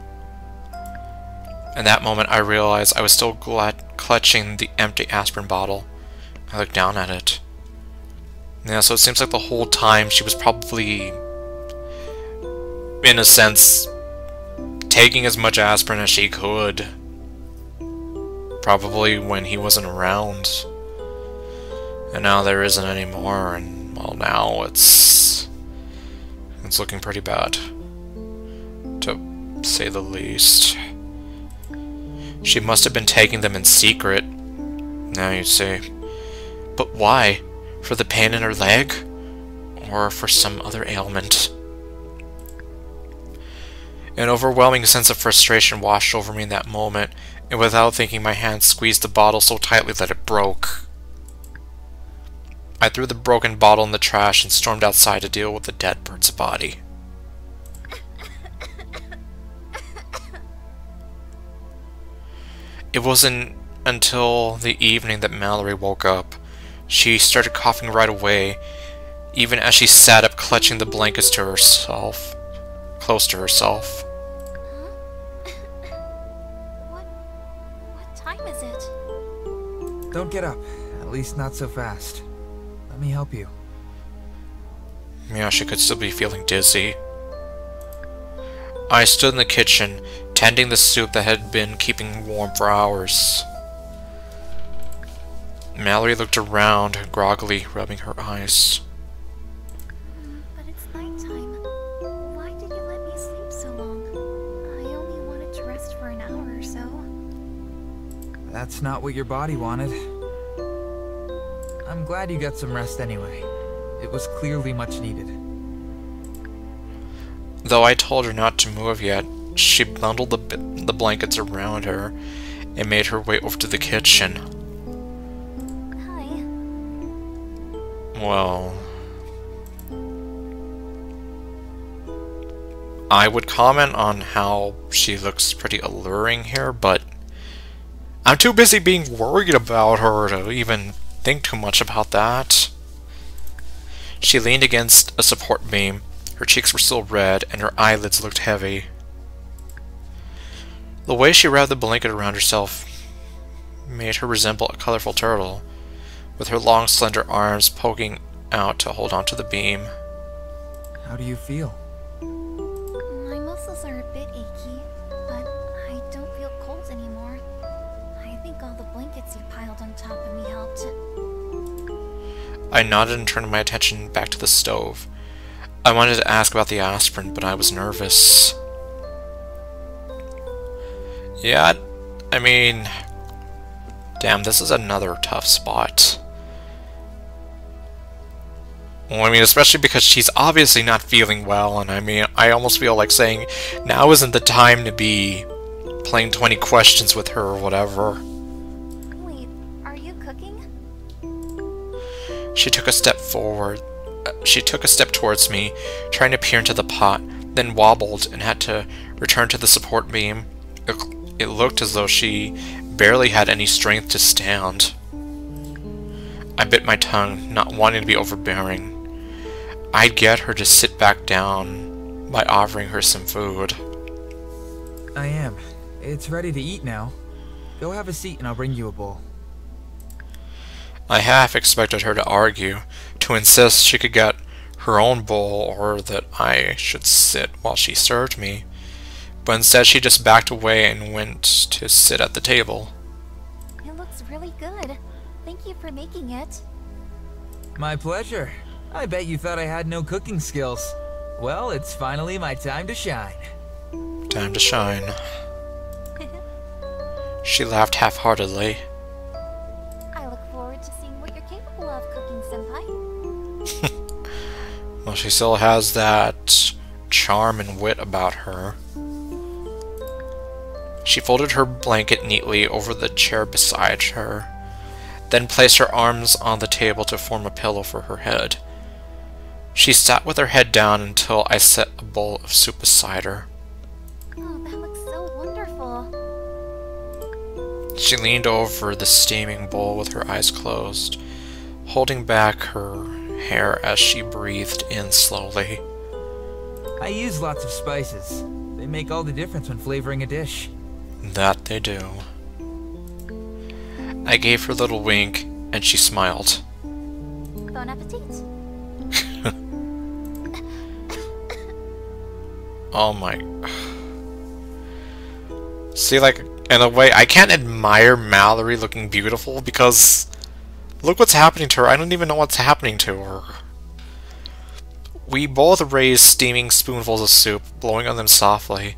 In that moment, I realized I was still clutching the empty aspirin bottle. I looked down at it. Yeah, so it seems like the whole time she was probably in a sense, taking as much aspirin as she could. Probably when he wasn't around. And now there isn't anymore, and well now it's it's looking pretty bad. To say the least. She must have been taking them in secret. Now you see. But why? For the pain in her leg? Or for some other ailment? An overwhelming sense of frustration washed over me in that moment, and without thinking my hand squeezed the bottle so tightly that it broke. I threw the broken bottle in the trash and stormed outside to deal with the dead bird's body. It wasn't until the evening that Mallory woke up. She started coughing right away, even as she sat up clutching the blankets to herself, close to herself. Don't get up. At least not so fast. Let me help you. Yeah, she could still be feeling dizzy. I stood in the kitchen, tending the soup that had been keeping warm for hours. Mallory looked around, groggily, rubbing her eyes. But it's nighttime. Why did you let me sleep so long? I only wanted to rest for an hour or so. That's not what your body wanted. I'm glad you got some rest anyway. It was clearly much needed. Though I told her not to move yet, she bundled the, the blankets around her and made her way over to the kitchen. Hi. Well... I would comment on how she looks pretty alluring here, but I'm too busy being worried about her to even think too much about that. She leaned against a support beam. Her cheeks were still red, and her eyelids looked heavy. The way she wrapped the blanket around herself made her resemble a colorful turtle, with her long, slender arms poking out to hold onto the beam. How do you feel? I nodded and turned my attention back to the stove. I wanted to ask about the aspirin, but I was nervous. Yeah, I mean... Damn, this is another tough spot. Well, I mean, especially because she's obviously not feeling well, and I mean, I almost feel like saying, now isn't the time to be playing 20 questions with her or whatever. She took a step forward. Uh, she took a step towards me, trying to peer into the pot, then wobbled and had to return to the support beam. It looked as though she barely had any strength to stand. I bit my tongue, not wanting to be overbearing. I'd get her to sit back down by offering her some food. I am. It's ready to eat now. Go have a seat and I'll bring you a bowl. I half expected her to argue, to insist she could get her own bowl or that I should sit while she served me, but instead she just backed away and went to sit at the table. It looks really good. Thank you for making it. My pleasure. I bet you thought I had no cooking skills. Well, it's finally my time to shine. Time to shine. She laughed half-heartedly. Well, she still has that charm and wit about her. She folded her blanket neatly over the chair beside her, then placed her arms on the table to form a pillow for her head. She sat with her head down until I set a bowl of soup beside her. Oh, that looks so wonderful. She leaned over the steaming bowl with her eyes closed, holding back her hair as she breathed in slowly. I use lots of spices. They make all the difference when flavoring a dish. That they do. I gave her a little wink, and she smiled. Bon appetit. Oh my. See, like, in a way, I can't admire Mallory looking beautiful because look what's happening to her. I don't even know what's happening to her. We both raised steaming spoonfuls of soup, blowing on them softly.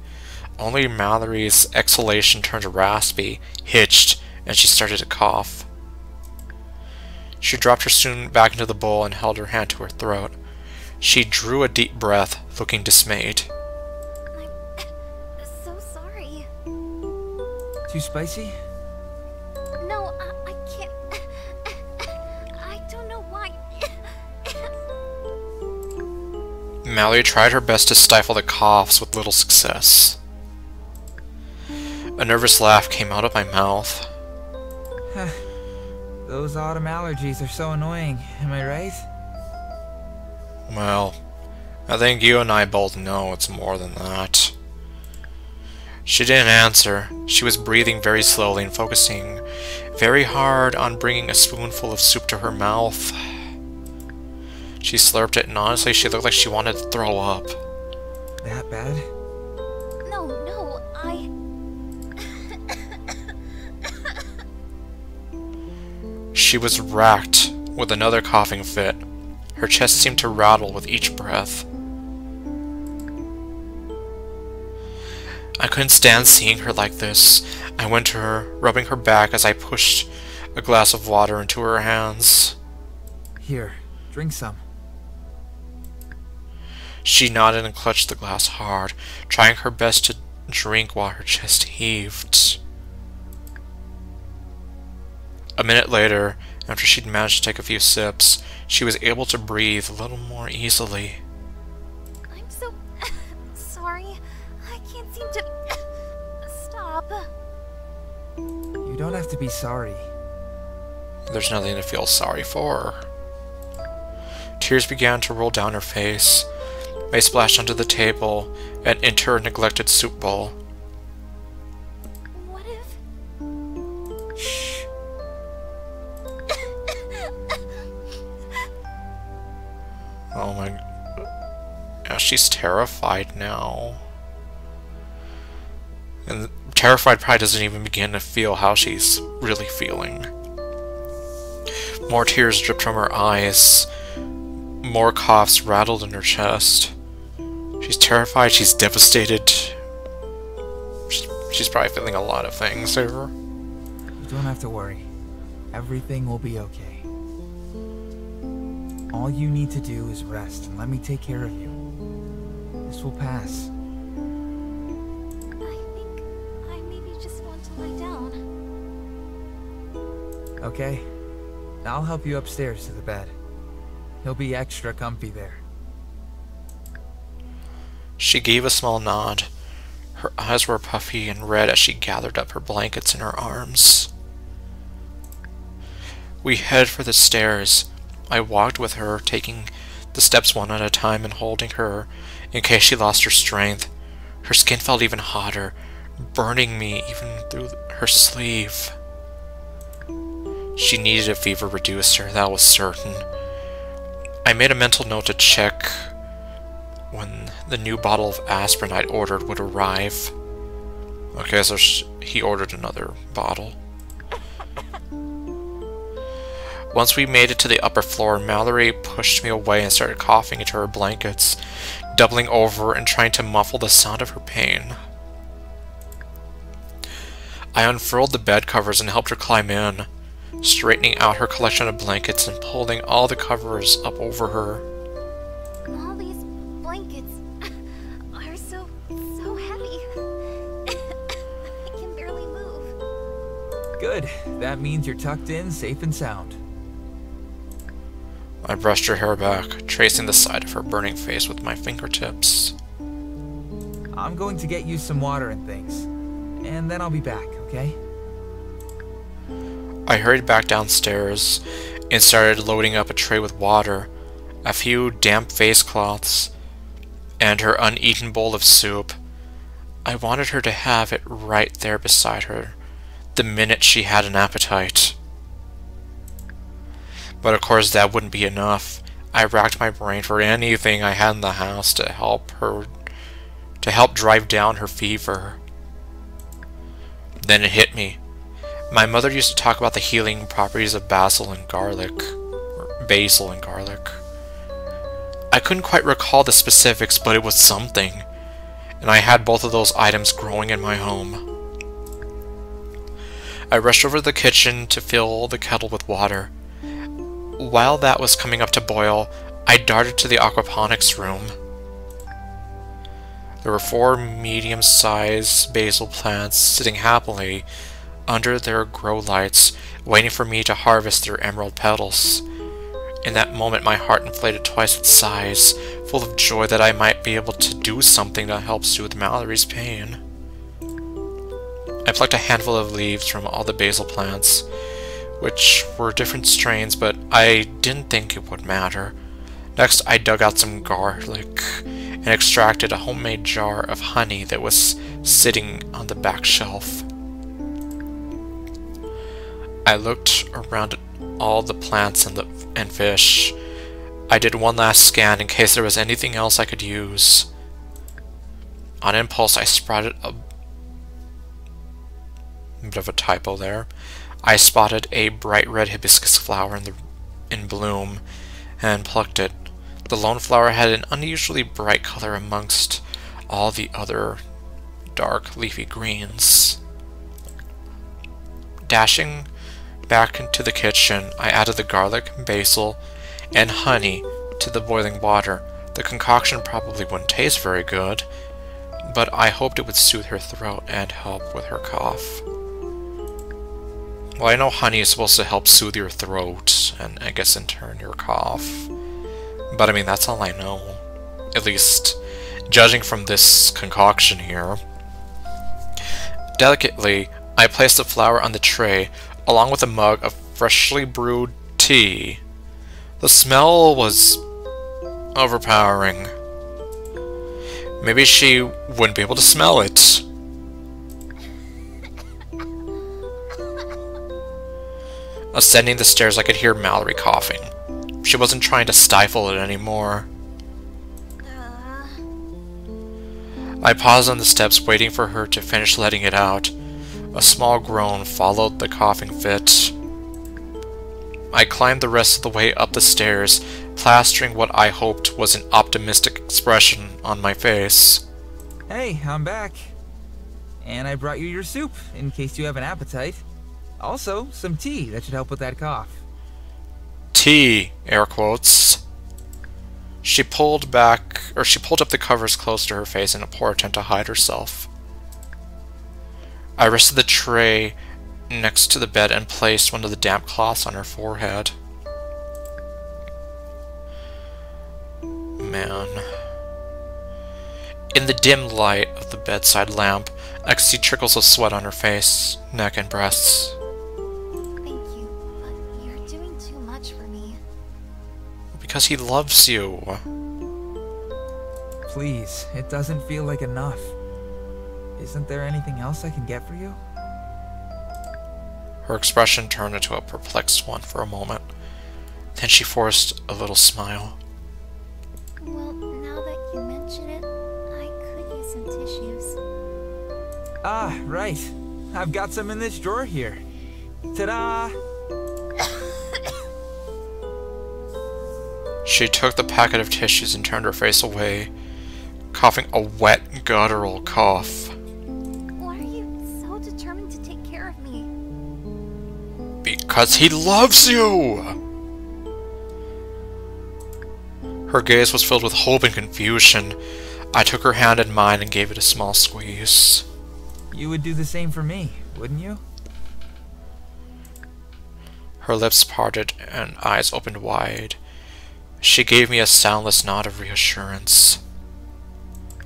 Only Mallory's exhalation turned raspy, hitched, and she started to cough. She dropped her spoon back into the bowl and held her hand to her throat. She drew a deep breath, looking dismayed. I'm so sorry. Too spicy? Mallory tried her best to stifle the coughs with little success. A nervous laugh came out of my mouth. Those autumn allergies are so annoying, am I right? Well, I think you and I both know it's more than that. She didn't answer. She was breathing very slowly and focusing very hard on bringing a spoonful of soup to her mouth. She slurped it, and honestly, she looked like she wanted to throw up. That bad? no, no, I. She was racked with another coughing fit. Her chest seemed to rattle with each breath. I couldn't stand seeing her like this. I went to her, rubbing her back as I pushed a glass of water into her hands. Here, drink some. She nodded and clutched the glass hard, trying her best to drink while her chest heaved. A minute later, after she'd managed to take a few sips, she was able to breathe a little more easily. I'm so sorry. I can't seem to stop. You don't have to be sorry. There's nothing to feel sorry for. Tears began to roll down her face. They splashed onto the table and into her neglected soup bowl. What if. Shh. Oh my... Yeah, she's terrified now. And terrified probably doesn't even begin to feel how she's really feeling. More tears dripped from her eyes. More coughs rattled in her chest. She's terrified, she's devastated. She's, she's probably feeling a lot of things over. You don't have to worry. Everything will be okay. All you need to do is rest and let me take care of you. This will pass. I think I maybe just want to lie down. Okay? I'll help you upstairs to the bed. He'll be extra comfy there. She gave a small nod. Her eyes were puffy and red as she gathered up her blankets in her arms. We headed for the stairs. I walked with her, taking the steps one at a time and holding her in case she lost her strength. Her skin felt even hotter, burning me even through her sleeve. She needed a fever reducer, that was certain. I made a mental note to check when the new bottle of aspirin I'd ordered would arrive. Okay, so he ordered another bottle. Once we made it to the upper floor, Mallory pushed me away and started coughing into her blankets, doubling over and trying to muffle the sound of her pain. I unfurled the bed covers and helped her climb in, straightening out her collection of blankets and pulling all the covers up over her. Good. That means you're tucked in, safe and sound. I brushed her hair back, tracing the side of her burning face with my fingertips. I'm going to get you some water and things. And then I'll be back, okay? I hurried back downstairs and started loading up a tray with water, a few damp face cloths, and her uneaten bowl of soup. I wanted her to have it right there beside her, the minute she had an appetite. But of course that wouldn't be enough. I racked my brain for anything I had in the house to help her to help drive down her fever. Then it hit me. My mother used to talk about the healing properties of basil and garlic. Basil and garlic. I couldn't quite recall the specifics, but it was something. And I had both of those items growing in my home. I rushed over to the kitchen to fill the kettle with water. While that was coming up to boil, I darted to the aquaponics room. There were four medium-sized basil plants sitting happily under their grow lights, waiting for me to harvest their emerald petals. In that moment, my heart inflated twice its size, full of joy that I might be able to do something to help soothe Mallory's pain. I plucked a handful of leaves from all the basil plants, which were different strains, but I didn't think it would matter. Next, I dug out some garlic and extracted a homemade jar of honey that was sitting on the back shelf. I looked around at all the plants and the and fish. I did one last scan in case there was anything else I could use. On impulse, I sprouted a bit of a typo there. I spotted a bright red hibiscus flower in, the, in bloom and plucked it. The lone flower had an unusually bright color amongst all the other dark leafy greens. Dashing back into the kitchen, I added the garlic, basil, and honey to the boiling water. The concoction probably wouldn't taste very good, but I hoped it would soothe her throat and help with her cough. Well, I know honey is supposed to help soothe your throat, and I guess in turn your cough. But I mean, that's all I know. At least, judging from this concoction here. Delicately, I placed the flower on the tray, along with a mug of freshly brewed tea. The smell was overpowering. Maybe she wouldn't be able to smell it. Ascending the stairs, I could hear Mallory coughing. She wasn't trying to stifle it anymore. Uh, I paused on the steps, waiting for her to finish letting it out. A small groan followed the coughing fit. I climbed the rest of the way up the stairs, plastering what I hoped was an optimistic expression on my face. Hey, I'm back. And I brought you your soup, in case you have an appetite. Also, some tea that should help with that cough. Tea, air quotes. She pulled back, or she pulled up the covers close to her face in a poor attempt to hide herself. I rested the tray next to the bed and placed one of the damp cloths on her forehead. Man. In the dim light of the bedside lamp, I could see trickles of sweat on her face, neck, and breasts. Because he loves you. Please, it doesn't feel like enough. Isn't there anything else I can get for you? Her expression turned into a perplexed one for a moment. Then she forced a little smile. Well, now that you mention it, I could use some tissues. Ah, right. I've got some in this drawer here. Ta-da! She took the packet of tissues and turned her face away, coughing a wet, guttural cough. Why are you so determined to take care of me? Because he loves you! Her gaze was filled with hope and confusion. I took her hand in mine and gave it a small squeeze. You would do the same for me, wouldn't you? Her lips parted and eyes opened wide. She gave me a soundless nod of reassurance.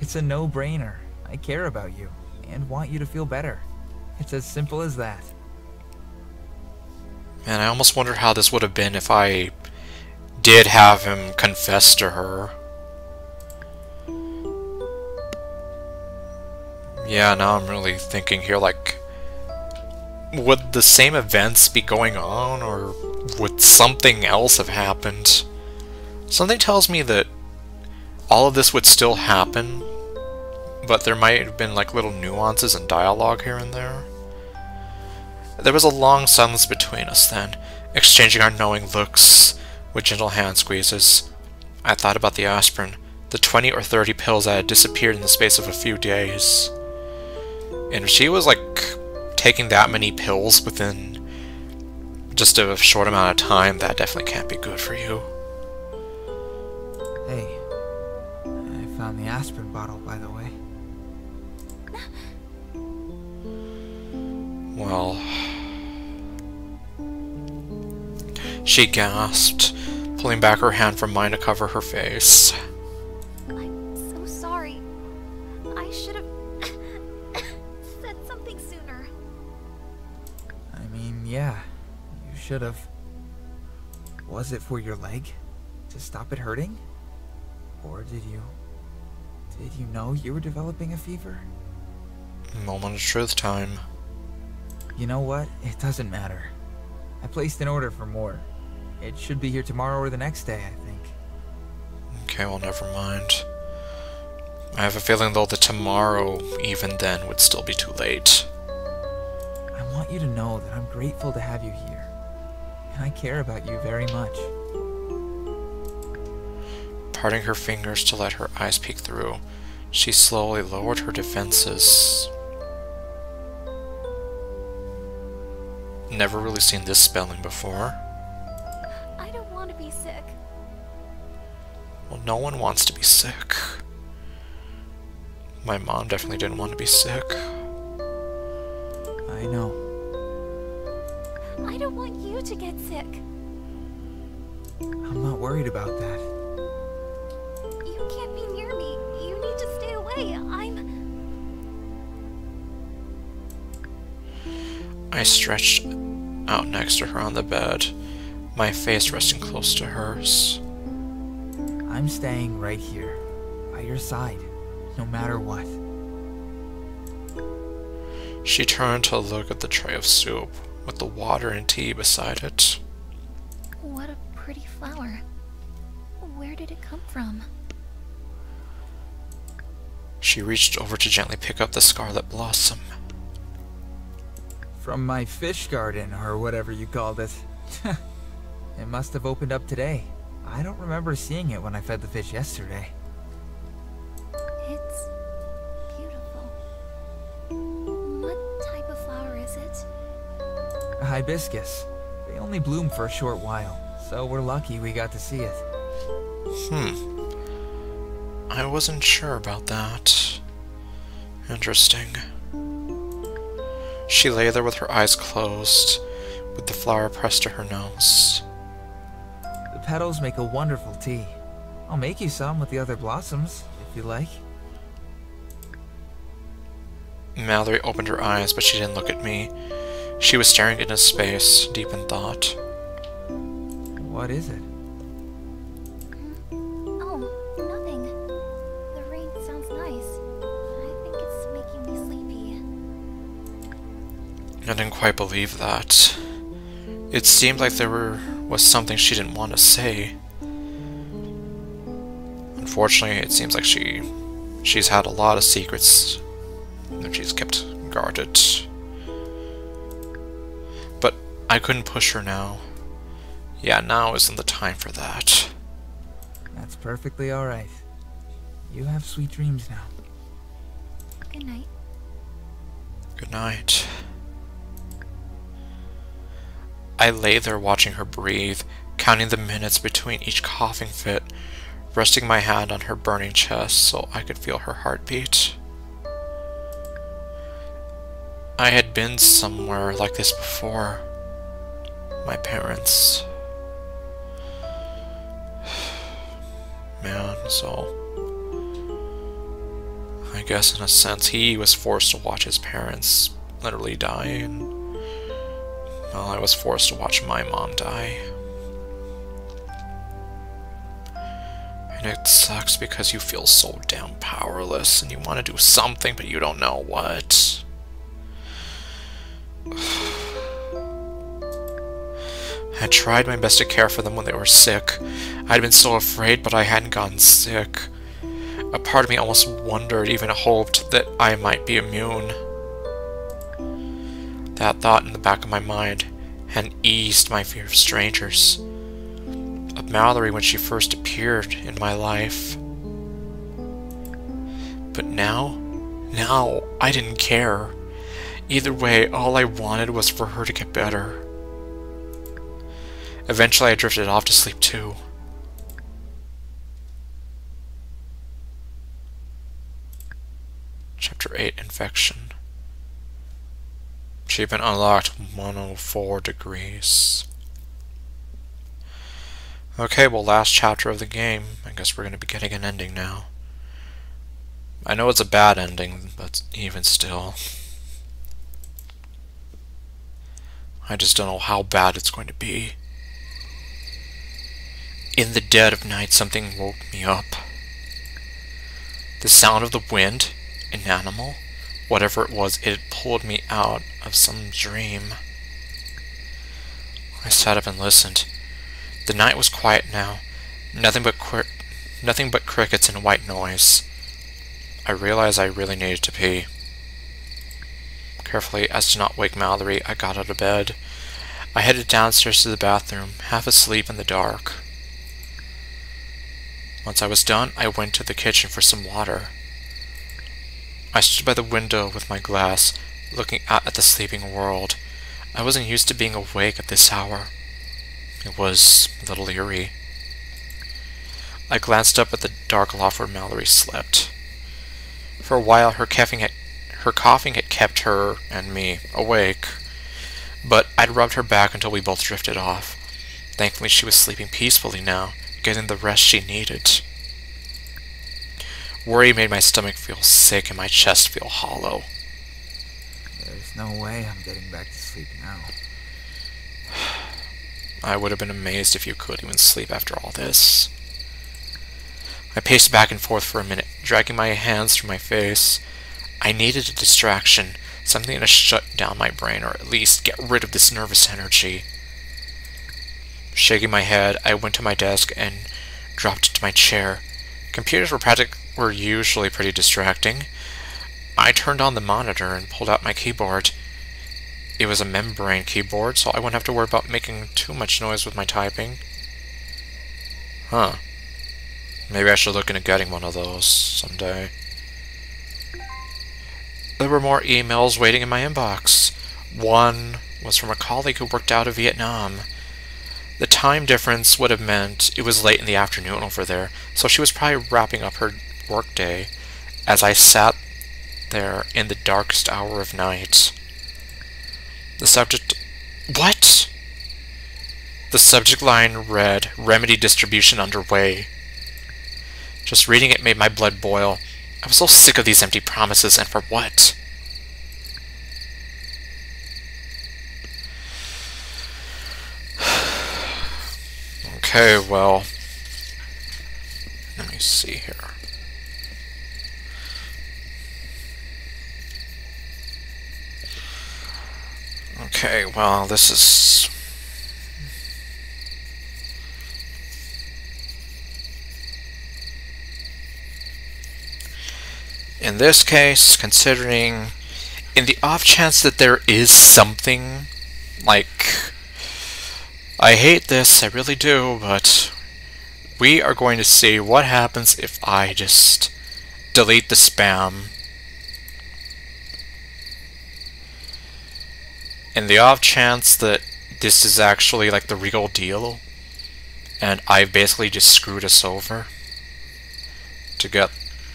It's a no-brainer. I care about you, and want you to feel better. It's as simple as that. And I almost wonder how this would have been if I did have him confess to her. Yeah, now I'm really thinking here, like, would the same events be going on, or would something else have happened? Something tells me that all of this would still happen, but there might have been like little nuances and dialogue here and there. There was a long silence between us then, exchanging our knowing looks with gentle hand squeezes. I thought about the aspirin, the 20 or 30 pills that had disappeared in the space of a few days. And if she was like taking that many pills within just a short amount of time, that definitely can't be good for you. Hey, I found the aspirin bottle, by the way. Well... She gasped, pulling back her hand from mine to cover her face. I'm so sorry. I should have said something sooner. I mean, yeah, you should have. Was it for your leg? To stop it hurting? Or did you... Did you know you were developing a fever? Moment of truth time. You know what? It doesn't matter. I placed an order for more. It should be here tomorrow or the next day, I think. Okay, well, never mind. I have a feeling, though, that tomorrow, even then, would still be too late. I want you to know that I'm grateful to have you here. And I care about you very much. Parting her fingers to let her eyes peek through, she slowly lowered her defenses. Never really seen this spelling before. I don't want to be sick. Well, no one wants to be sick. My mom definitely didn't want to be sick. I know. I don't want you to get sick. I'm not worried about that. You can't be near me. You need to stay away. I'm... I stretched out next to her on the bed, my face resting close to hers. I'm staying right here, by your side, no matter what. She turned to look at the tray of soup, with the water and tea beside it. What a pretty flower. Where did it come from? She reached over to gently pick up the scarlet blossom. From my fish garden, or whatever you called it. it must have opened up today. I don't remember seeing it when I fed the fish yesterday. It's beautiful. What type of flower is it? A hibiscus. They only bloom for a short while, so we're lucky we got to see it. Hmm. I wasn't sure about that. Interesting. She lay there with her eyes closed, with the flower pressed to her nose. The petals make a wonderful tea. I'll make you some with the other blossoms, if you like. Mallory opened her eyes, but she didn't look at me. She was staring into space, deep in thought. What is it? I didn't quite believe that. It seemed like there were, was something she didn't want to say. Unfortunately, it seems like she she's had a lot of secrets that she's kept guarded. But I couldn't push her now. Yeah, now isn't the time for that. That's perfectly alright. You have sweet dreams now. Good night. Good night. I lay there watching her breathe, counting the minutes between each coughing fit, resting my hand on her burning chest so I could feel her heartbeat. I had been somewhere like this before. My parents. Man, so... I guess in a sense he was forced to watch his parents literally die, and well, I was forced to watch my mom die. And it sucks because you feel so damn powerless and you want to do something, but you don't know what. I tried my best to care for them when they were sick. I'd been so afraid, but I hadn't gotten sick. A part of me almost wondered, even hoped, that I might be immune. That thought in the back of my mind had eased my fear of strangers. Of Mallory when she first appeared in my life. But now, now, I didn't care. Either way, all I wanted was for her to get better. Eventually I drifted off to sleep too. Chapter 8 Infection. Achievement unlocked 104 degrees. Okay, well, last chapter of the game. I guess we're going to be getting an ending now. I know it's a bad ending, but even still. I just don't know how bad it's going to be. In the dead of night, something woke me up. The sound of the wind, an animal, whatever it was, it pulled me out of some dream. I sat up and listened. The night was quiet now, nothing but nothing but crickets and white noise. I realized I really needed to pee. Carefully, as to not wake Mallory, I got out of bed. I headed downstairs to the bathroom, half asleep in the dark. Once I was done, I went to the kitchen for some water. I stood by the window with my glass, looking out at the sleeping world. I wasn't used to being awake at this hour. It was a little eerie. I glanced up at the dark loft where Mallory slept. For a while, her coughing had, her coughing had kept her and me awake, but I'd rubbed her back until we both drifted off. Thankfully, she was sleeping peacefully now, getting the rest she needed. Worry made my stomach feel sick and my chest feel hollow. There's no way I'm getting back to sleep now. I would have been amazed if you could even sleep after all this. I paced back and forth for a minute, dragging my hands through my face. I needed a distraction, something to shut down my brain, or at least get rid of this nervous energy. Shaking my head, I went to my desk and dropped into my chair. Computers were, were usually pretty distracting. I turned on the monitor and pulled out my keyboard. It was a membrane keyboard, so I wouldn't have to worry about making too much noise with my typing. Huh. Maybe I should look into getting one of those someday. There were more emails waiting in my inbox. One was from a colleague who worked out of Vietnam. The time difference would have meant it was late in the afternoon over there, so she was probably wrapping up her workday as I sat there in the darkest hour of night. The subject... What? The subject line read, Remedy distribution underway. Just reading it made my blood boil. I was so sick of these empty promises, and for what? Okay, well, let me see here. Okay, well, this is... In this case, considering in the off chance that there is something like I hate this, I really do, but we are going to see what happens if I just delete the spam. In the off chance that this is actually like the real deal, and I basically just screwed us over to get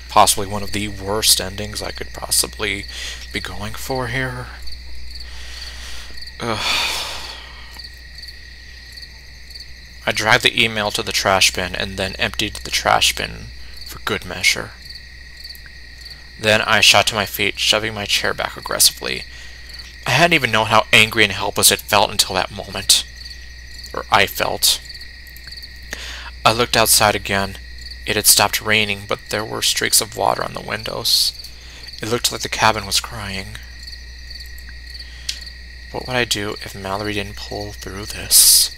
possibly one of the worst endings I could possibly be going for here. Ugh. I dragged the email to the trash bin and then emptied the trash bin for good measure. Then I shot to my feet, shoving my chair back aggressively. I hadn't even known how angry and helpless it felt until that moment. Or I felt. I looked outside again. It had stopped raining, but there were streaks of water on the windows. It looked like the cabin was crying. What would I do if Mallory didn't pull through this?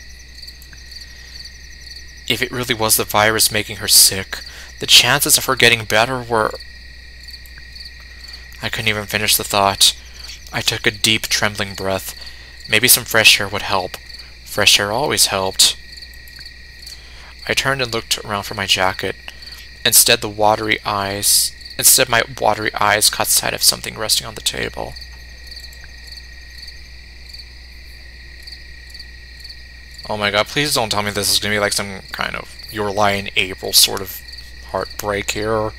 If it really was the virus making her sick, the chances of her getting better were... I couldn't even finish the thought. I took a deep, trembling breath. Maybe some fresh air would help. Fresh air always helped. I turned and looked around for my jacket. Instead, the watery eyes... Instead, my watery eyes caught sight of something resting on the table. Oh my god, please don't tell me this is gonna be like some kind of Your Lie in April sort of heartbreak here.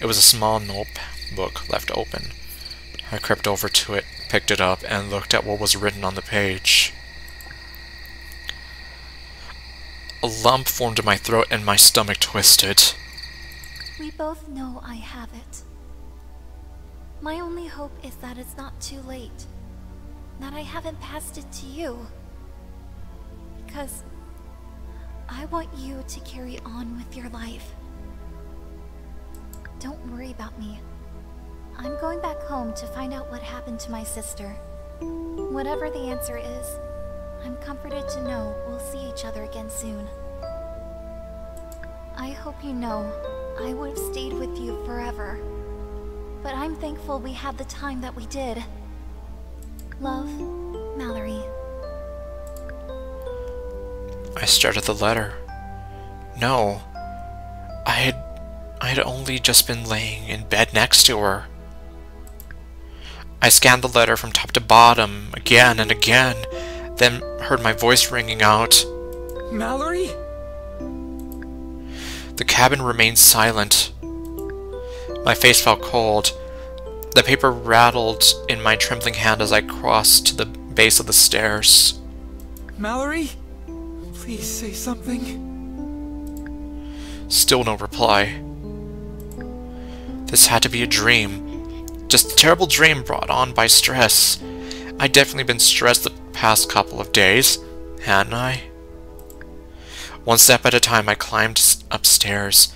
It was a small notebook left open. I crept over to it, picked it up, and looked at what was written on the page. A lump formed in my throat and my stomach twisted. We both know I have it. My only hope is that it's not too late. That I haven't passed it to you because I want you to carry on with your life. Don't worry about me. I'm going back home to find out what happened to my sister. Whatever the answer is, I'm comforted to know we'll see each other again soon. I hope you know I would have stayed with you forever. But I'm thankful we had the time that we did. Love, Mallory. I stared at the letter. No. I had I had only just been laying in bed next to her. I scanned the letter from top to bottom again and again, then heard my voice ringing out. Mallory? The cabin remained silent. My face felt cold. The paper rattled in my trembling hand as I crossed to the base of the stairs. Mallory? Please say something. Still no reply. This had to be a dream. Just a terrible dream brought on by stress. I'd definitely been stressed the past couple of days, hadn't I? One step at a time I climbed upstairs.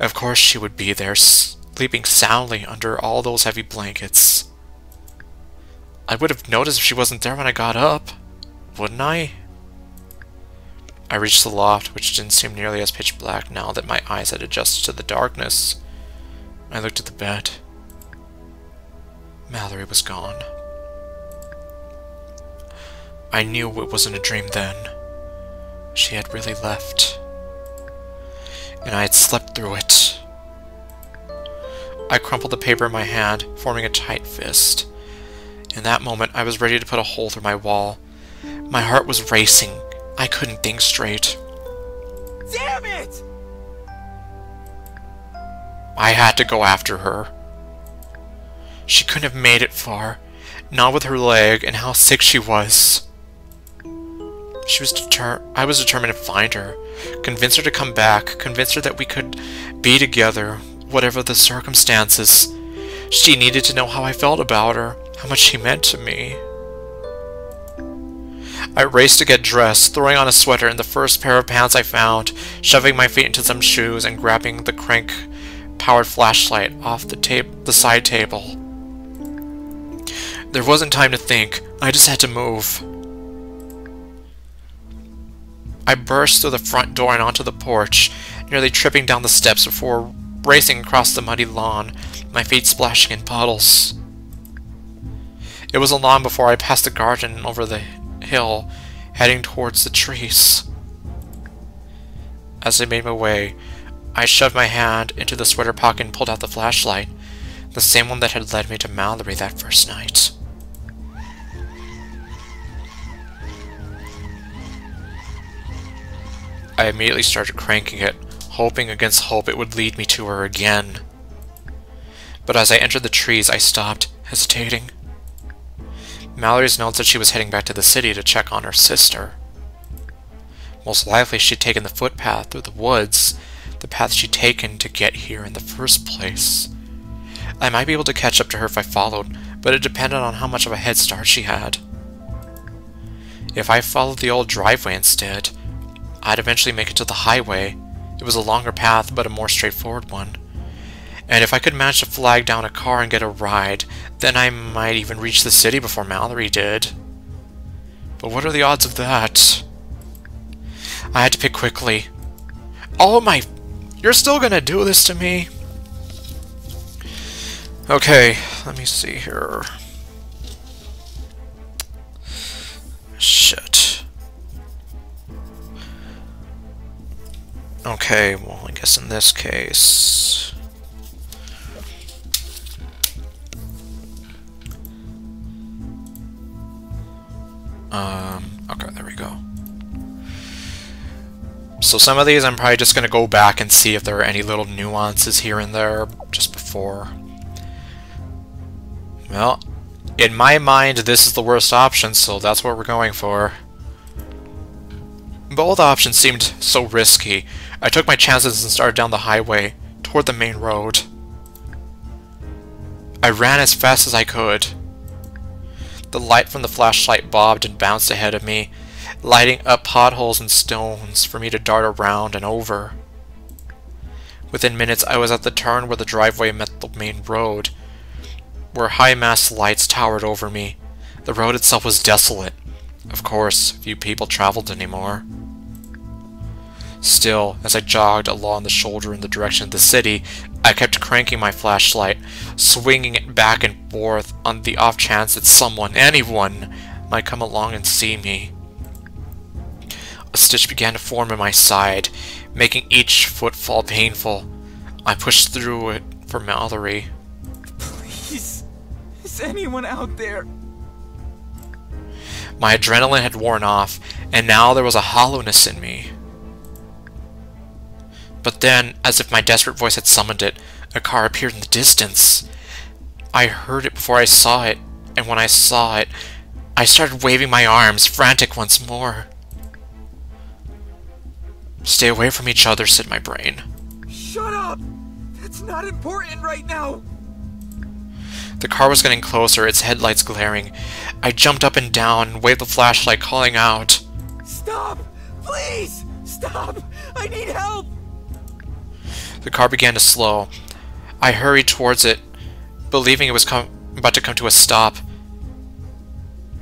Of course she would be there, sleeping soundly under all those heavy blankets. I would have noticed if she wasn't there when I got up, wouldn't I? I reached the loft, which didn't seem nearly as pitch black now that my eyes had adjusted to the darkness. I looked at the bed. Mallory was gone. I knew it wasn't a dream then. She had really left. And I had slept through it. I crumpled the paper in my hand, forming a tight fist. In that moment, I was ready to put a hole through my wall. My heart was racing, I couldn't think straight. Damn it! I had to go after her. She couldn't have made it far, not with her leg and how sick she was. She was deter I was determined to find her, convince her to come back, convince her that we could be together, whatever the circumstances. She needed to know how I felt about her, how much she meant to me. I raced to get dressed, throwing on a sweater and the first pair of pants I found, shoving my feet into some shoes and grabbing the crank-powered flashlight off the, the side table. There wasn't time to think, I just had to move. I burst through the front door and onto the porch, nearly tripping down the steps before racing across the muddy lawn, my feet splashing in puddles. It was a long before I passed the garden and over the hill, heading towards the trees. As I made my way, I shoved my hand into the sweater pocket and pulled out the flashlight, the same one that had led me to Mallory that first night. I immediately started cranking it, hoping against hope it would lead me to her again. But as I entered the trees, I stopped, hesitating. Mallory's notes said she was heading back to the city to check on her sister. Most likely she'd taken the footpath through the woods, the path she'd taken to get here in the first place. I might be able to catch up to her if I followed, but it depended on how much of a head start she had. If I followed the old driveway instead, I'd eventually make it to the highway. It was a longer path, but a more straightforward one. And if I could manage to flag down a car and get a ride, then I might even reach the city before Mallory did. But what are the odds of that? I had to pick quickly. Oh my... You're still gonna do this to me? Okay, let me see here. Shit. Okay, well, I guess in this case... Um, okay, there we go. So some of these I'm probably just going to go back and see if there are any little nuances here and there just before. Well, in my mind, this is the worst option, so that's what we're going for. Both options seemed so risky, I took my chances and started down the highway, toward the main road. I ran as fast as I could. The light from the flashlight bobbed and bounced ahead of me, lighting up potholes and stones for me to dart around and over. Within minutes, I was at the turn where the driveway met the main road, where high-mast lights towered over me. The road itself was desolate. Of course, few people traveled anymore. Still, as I jogged along the shoulder in the direction of the city, I kept cranking my flashlight, swinging it back and forth on the off chance that someone, anyone, might come along and see me. A stitch began to form in my side, making each footfall painful. I pushed through it for Mallory. Please, is anyone out there? My adrenaline had worn off, and now there was a hollowness in me. But then, as if my desperate voice had summoned it, a car appeared in the distance. I heard it before I saw it, and when I saw it, I started waving my arms, frantic once more. Stay away from each other, said my brain. Shut up! That's not important right now! The car was getting closer, its headlights glaring. I jumped up and down and waved the flashlight, calling out. Stop! Please! Stop! I need help! The car began to slow. I hurried towards it, believing it was about to come to a stop.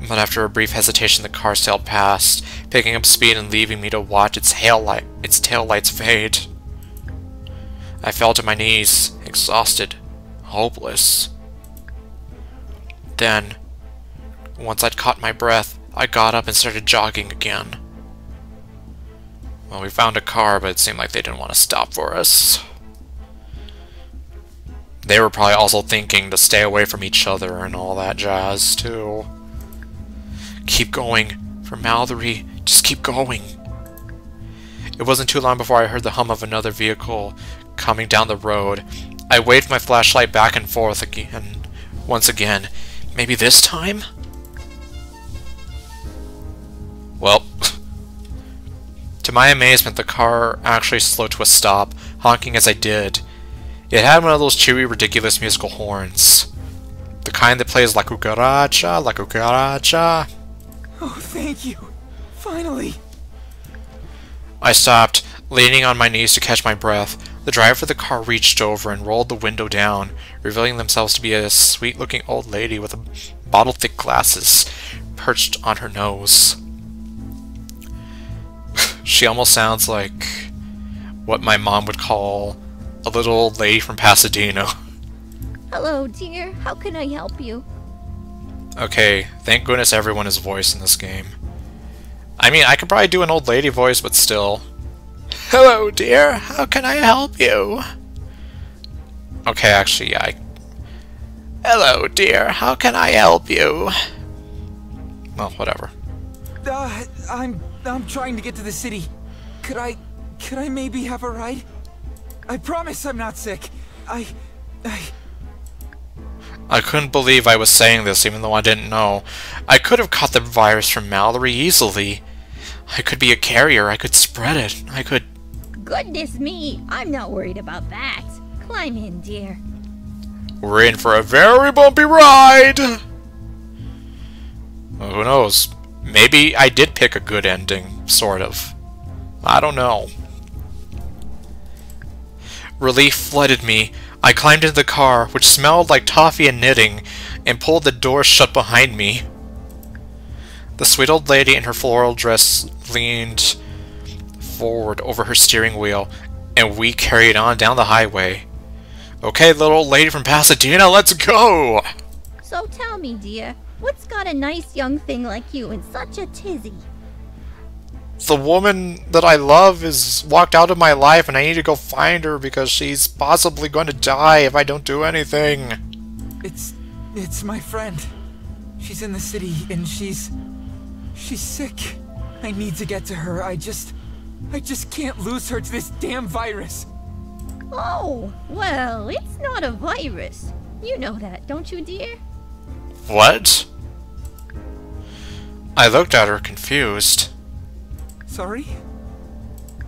But after a brief hesitation, the car sailed past, picking up speed and leaving me to watch its light, its tail lights fade. I fell to my knees, exhausted, hopeless. Then, once I'd caught my breath, I got up and started jogging again. Well, we found a car, but it seemed like they didn't want to stop for us. They were probably also thinking to stay away from each other and all that jazz, too. Keep going. For Mallory, just keep going. It wasn't too long before I heard the hum of another vehicle coming down the road. I waved my flashlight back and forth again, once again. Maybe this time? Well, to my amazement, the car actually slowed to a stop, honking as I did. It had one of those cheery, ridiculous musical horns. The kind that plays La Cucaracha, La Cucaracha. Oh, thank you. Finally. I stopped, leaning on my knees to catch my breath. The driver of the car reached over and rolled the window down, revealing themselves to be a sweet-looking old lady with a bottle-thick glasses perched on her nose. she almost sounds like what my mom would call a little old lady from Pasadena. Hello, dear. How can I help you? Okay, thank goodness everyone is voiced in this game. I mean, I could probably do an old lady voice, but still. Hello, dear. How can I help you? Okay, actually, yeah. I... Hello, dear. How can I help you? Well, whatever. Uh, I'm I'm trying to get to the city. Could I could I maybe have a ride? I promise I'm not sick. I I I couldn't believe I was saying this even though I didn't know. I could have caught the virus from Mallory easily. I could be a carrier, I could spread it, I could... Goodness me, I'm not worried about that. Climb in, dear. We're in for a very bumpy ride! Well, who knows? Maybe I did pick a good ending, sort of. I don't know. Relief flooded me. I climbed into the car, which smelled like toffee and knitting, and pulled the door shut behind me. The sweet old lady in her floral dress leaned forward over her steering wheel, and we carried on down the highway. Okay, little old lady from Pasadena, let's go! So tell me, dear, what's got a nice young thing like you in such a tizzy? The woman that I love is walked out of my life and I need to go find her because she's possibly going to die if I don't do anything. it's it's my friend. She's in the city and she's she's sick. I need to get to her. I just I just can't lose her to this damn virus. Oh, well, it's not a virus. You know that, don't you, dear? What? I looked at her confused. Sorry?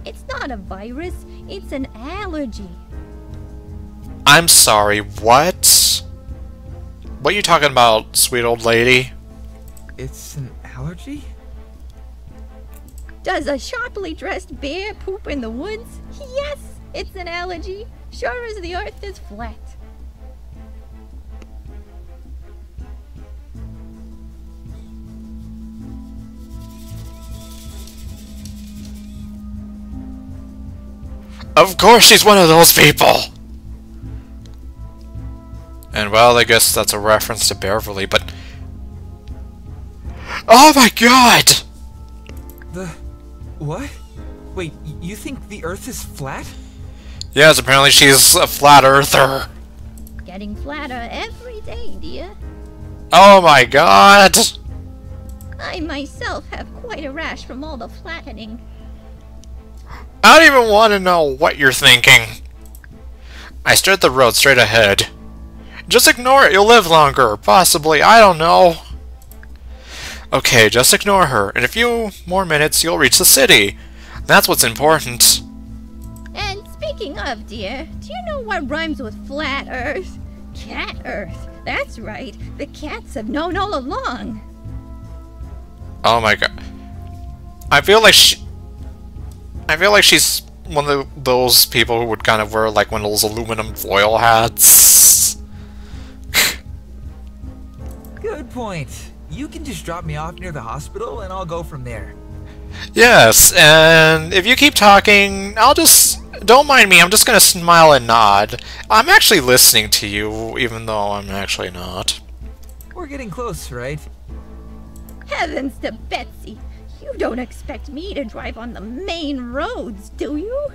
It's not a virus, it's an allergy. I'm sorry, what? What are you talking about, sweet old lady? It's an allergy? Does a sharply dressed bear poop in the woods? Yes, it's an allergy. Sure as the earth is flat. Of course she's one of those people! And well, I guess that's a reference to Beverly, but... Oh my god! The what? Wait, you think the earth is flat? Yes, apparently she's a flat earther. Getting flatter every day, dear. Oh my god! I myself have quite a rash from all the flattening. I don't even want to know what you're thinking. I stared at the road straight ahead. Just ignore it, you'll live longer. Possibly, I don't know. Okay, just ignore her. In a few more minutes, you'll reach the city. That's what's important. And speaking of, dear, do you know what rhymes with flat earth? Cat earth. That's right. The cats have known all along. Oh my god. I feel like she... I feel like she's one of those people who would kind of wear like one of those aluminum foil hats. Good point. You can just drop me off near the hospital and I'll go from there. Yes, and if you keep talking, I'll just... Don't mind me, I'm just gonna smile and nod. I'm actually listening to you, even though I'm actually not. We're getting close, right? Heavens to Betsy! You don't expect me to drive on the main roads, do you?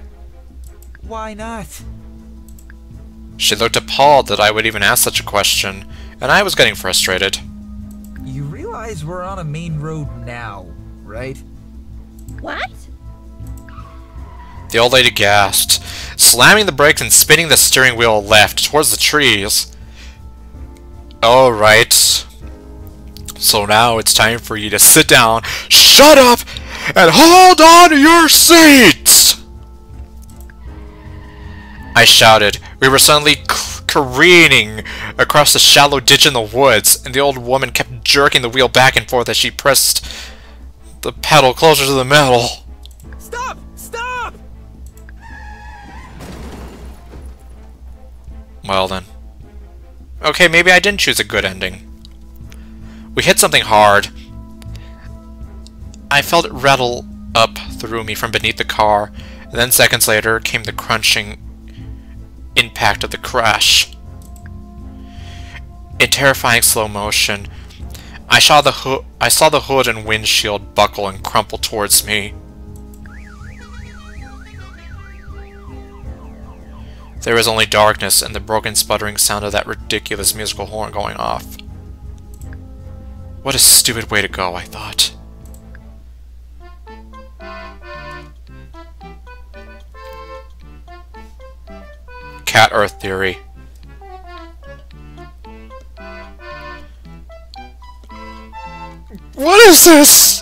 Why not? She looked appalled that I would even ask such a question, and I was getting frustrated. You realize we're on a main road now, right? What? The old lady gasped, slamming the brakes and spinning the steering wheel left towards the trees. Oh, Alright. So now it's time for you to sit down, shut up, and hold on to your seats! I shouted. We were suddenly careening across the shallow ditch in the woods, and the old woman kept jerking the wheel back and forth as she pressed the pedal closer to the metal. Stop! Stop! Well then. Okay, maybe I didn't choose a good ending. We hit something hard. I felt it rattle up through me from beneath the car, and then seconds later came the crunching impact of the crash. In terrifying slow motion, I saw the I saw the hood and windshield buckle and crumple towards me. There was only darkness and the broken sputtering sound of that ridiculous musical horn going off. What a stupid way to go, I thought. Cat Earth Theory. What is this?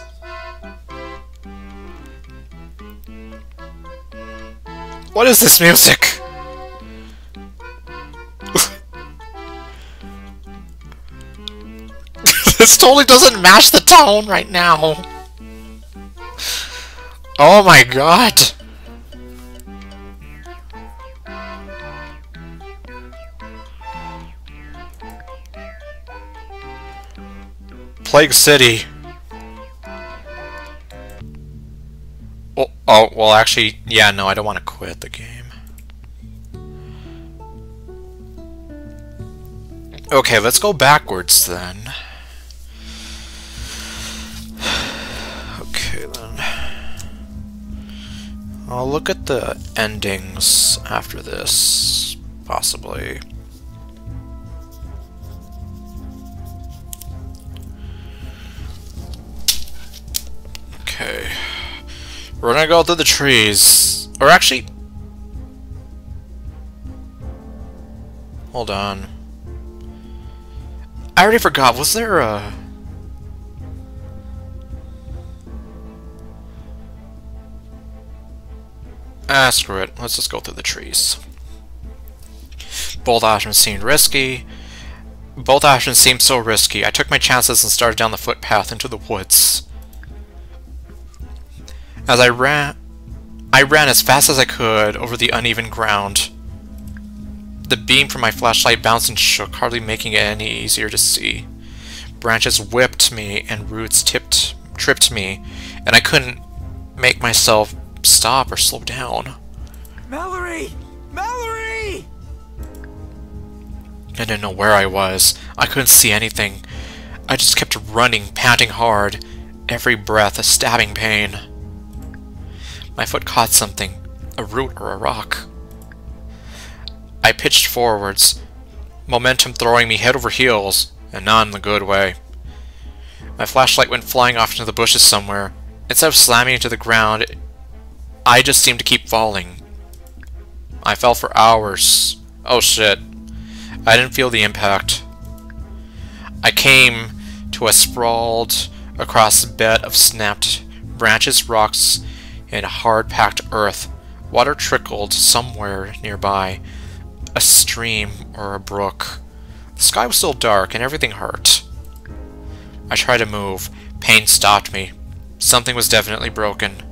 What is this music? this totally doesn't match the tone right now. Oh my god. Plague City. Oh, oh, well actually, yeah, no, I don't want to quit the game. Okay, let's go backwards then. Okay then. I'll look at the endings after this, possibly. Okay. We're gonna go through the trees. Or actually... Hold on. I already forgot, was there a... Ah, screw it. Let's just go through the trees. Both options seemed risky. Both options seemed so risky. I took my chances and started down the footpath into the woods. As I ran, I ran as fast as I could over the uneven ground. The beam from my flashlight bounced and shook, hardly making it any easier to see. Branches whipped me and roots tipped, tripped me, and I couldn't make myself stop or slow down. Mallory! Mallory! I didn't know where I was. I couldn't see anything. I just kept running, panting hard, every breath a stabbing pain. My foot caught something, a root or a rock. I pitched forwards, momentum throwing me head over heels, and not in the good way. My flashlight went flying off into the bushes somewhere. Instead of slamming into the ground, I just seemed to keep falling. I fell for hours. Oh shit. I didn't feel the impact. I came to a sprawled across a bed of snapped branches, rocks, and hard-packed earth. Water trickled somewhere nearby, a stream or a brook. The sky was still dark and everything hurt. I tried to move. Pain stopped me. Something was definitely broken.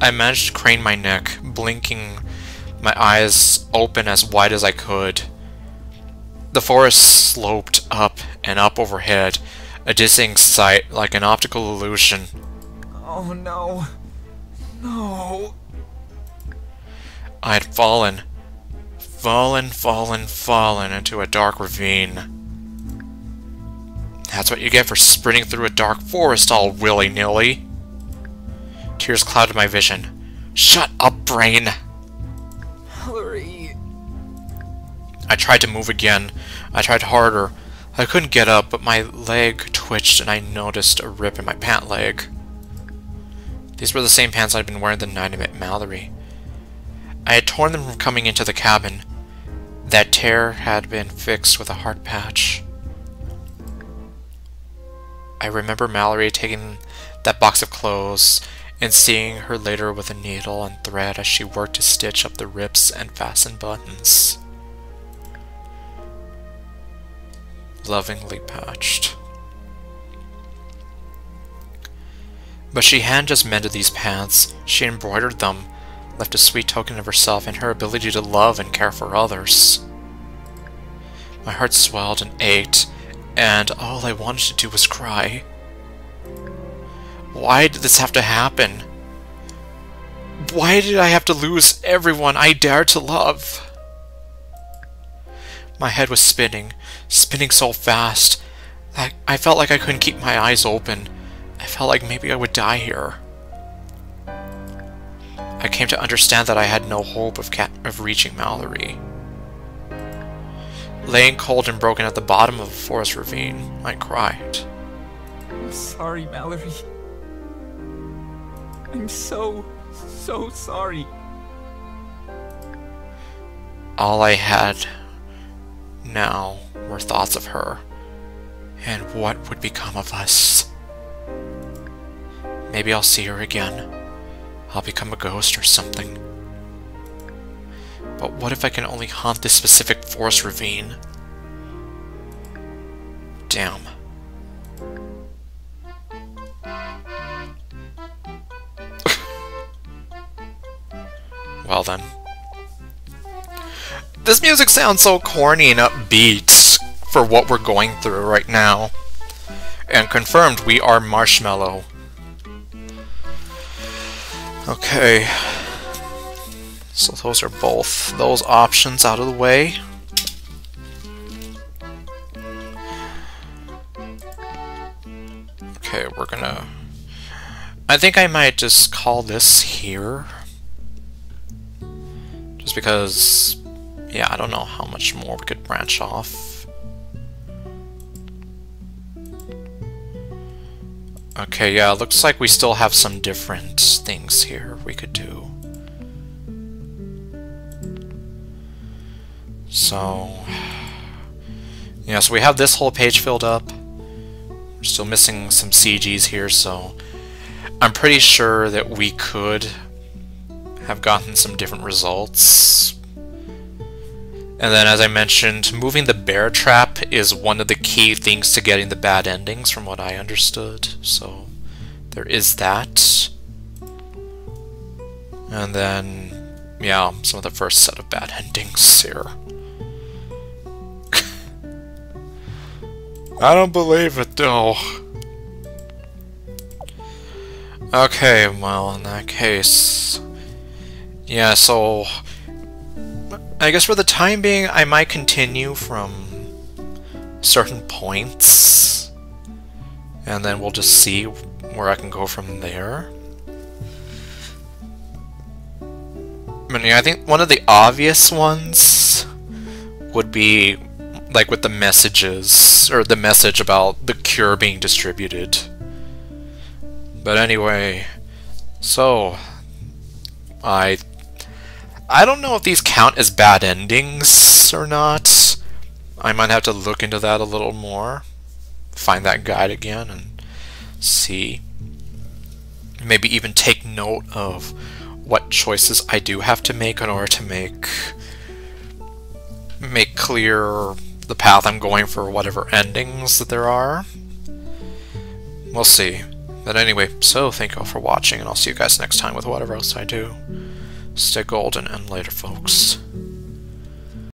I managed to crane my neck, blinking my eyes open as wide as I could. The forest sloped up and up overhead, a dizzying sight like an optical illusion. Oh no. No. I had fallen. Fallen, fallen, fallen into a dark ravine. That's what you get for sprinting through a dark forest all willy-nilly. Tears clouded my vision. Shut up, brain! Mallory. I tried to move again. I tried harder. I couldn't get up, but my leg twitched and I noticed a rip in my pant leg. These were the same pants I'd been wearing the night I met Mallory. I had torn them from coming into the cabin. That tear had been fixed with a heart patch. I remember Mallory taking that box of clothes and seeing her later with a needle and thread as she worked to stitch up the rips and fasten buttons. Lovingly patched. But she hadn't just mended these pants, she embroidered them, left a sweet token of herself and her ability to love and care for others. My heart swelled and ached, and all I wanted to do was cry. Why did this have to happen? Why did I have to lose everyone I dared to love? My head was spinning, spinning so fast that I felt like I couldn't keep my eyes open. I felt like maybe I would die here. I came to understand that I had no hope of, of reaching Mallory. Laying cold and broken at the bottom of a forest ravine, I cried. I'm sorry, Mallory. I'm so, so sorry. All I had now were thoughts of her, and what would become of us. Maybe I'll see her again. I'll become a ghost or something. But what if I can only haunt this specific forest ravine? Damn. Well then. This music sounds so corny and upbeat for what we're going through right now. And confirmed, we are Marshmallow. Okay. So those are both those options out of the way. Okay, we're gonna... I think I might just call this here. Just because, yeah, I don't know how much more we could branch off. Okay, yeah, looks like we still have some different things here we could do. So, yeah, so we have this whole page filled up. We're still missing some CGs here, so I'm pretty sure that we could have gotten some different results. And then, as I mentioned, moving the bear trap is one of the key things to getting the bad endings, from what I understood. So, there is that. And then, yeah, some of the first set of bad endings here. I don't believe it, though. Okay, well, in that case... Yeah, so... I guess for the time being, I might continue from certain points. And then we'll just see where I can go from there. I mean, I think one of the obvious ones would be like with the messages, or the message about the cure being distributed. But anyway, so, I, I don't know if these count as bad endings or not. I might have to look into that a little more, find that guide again, and see. Maybe even take note of what choices I do have to make in order to make make clear the path I'm going for whatever endings that there are. We'll see. But anyway, so thank you all for watching, and I'll see you guys next time with whatever else I do. Stay golden, and later, folks.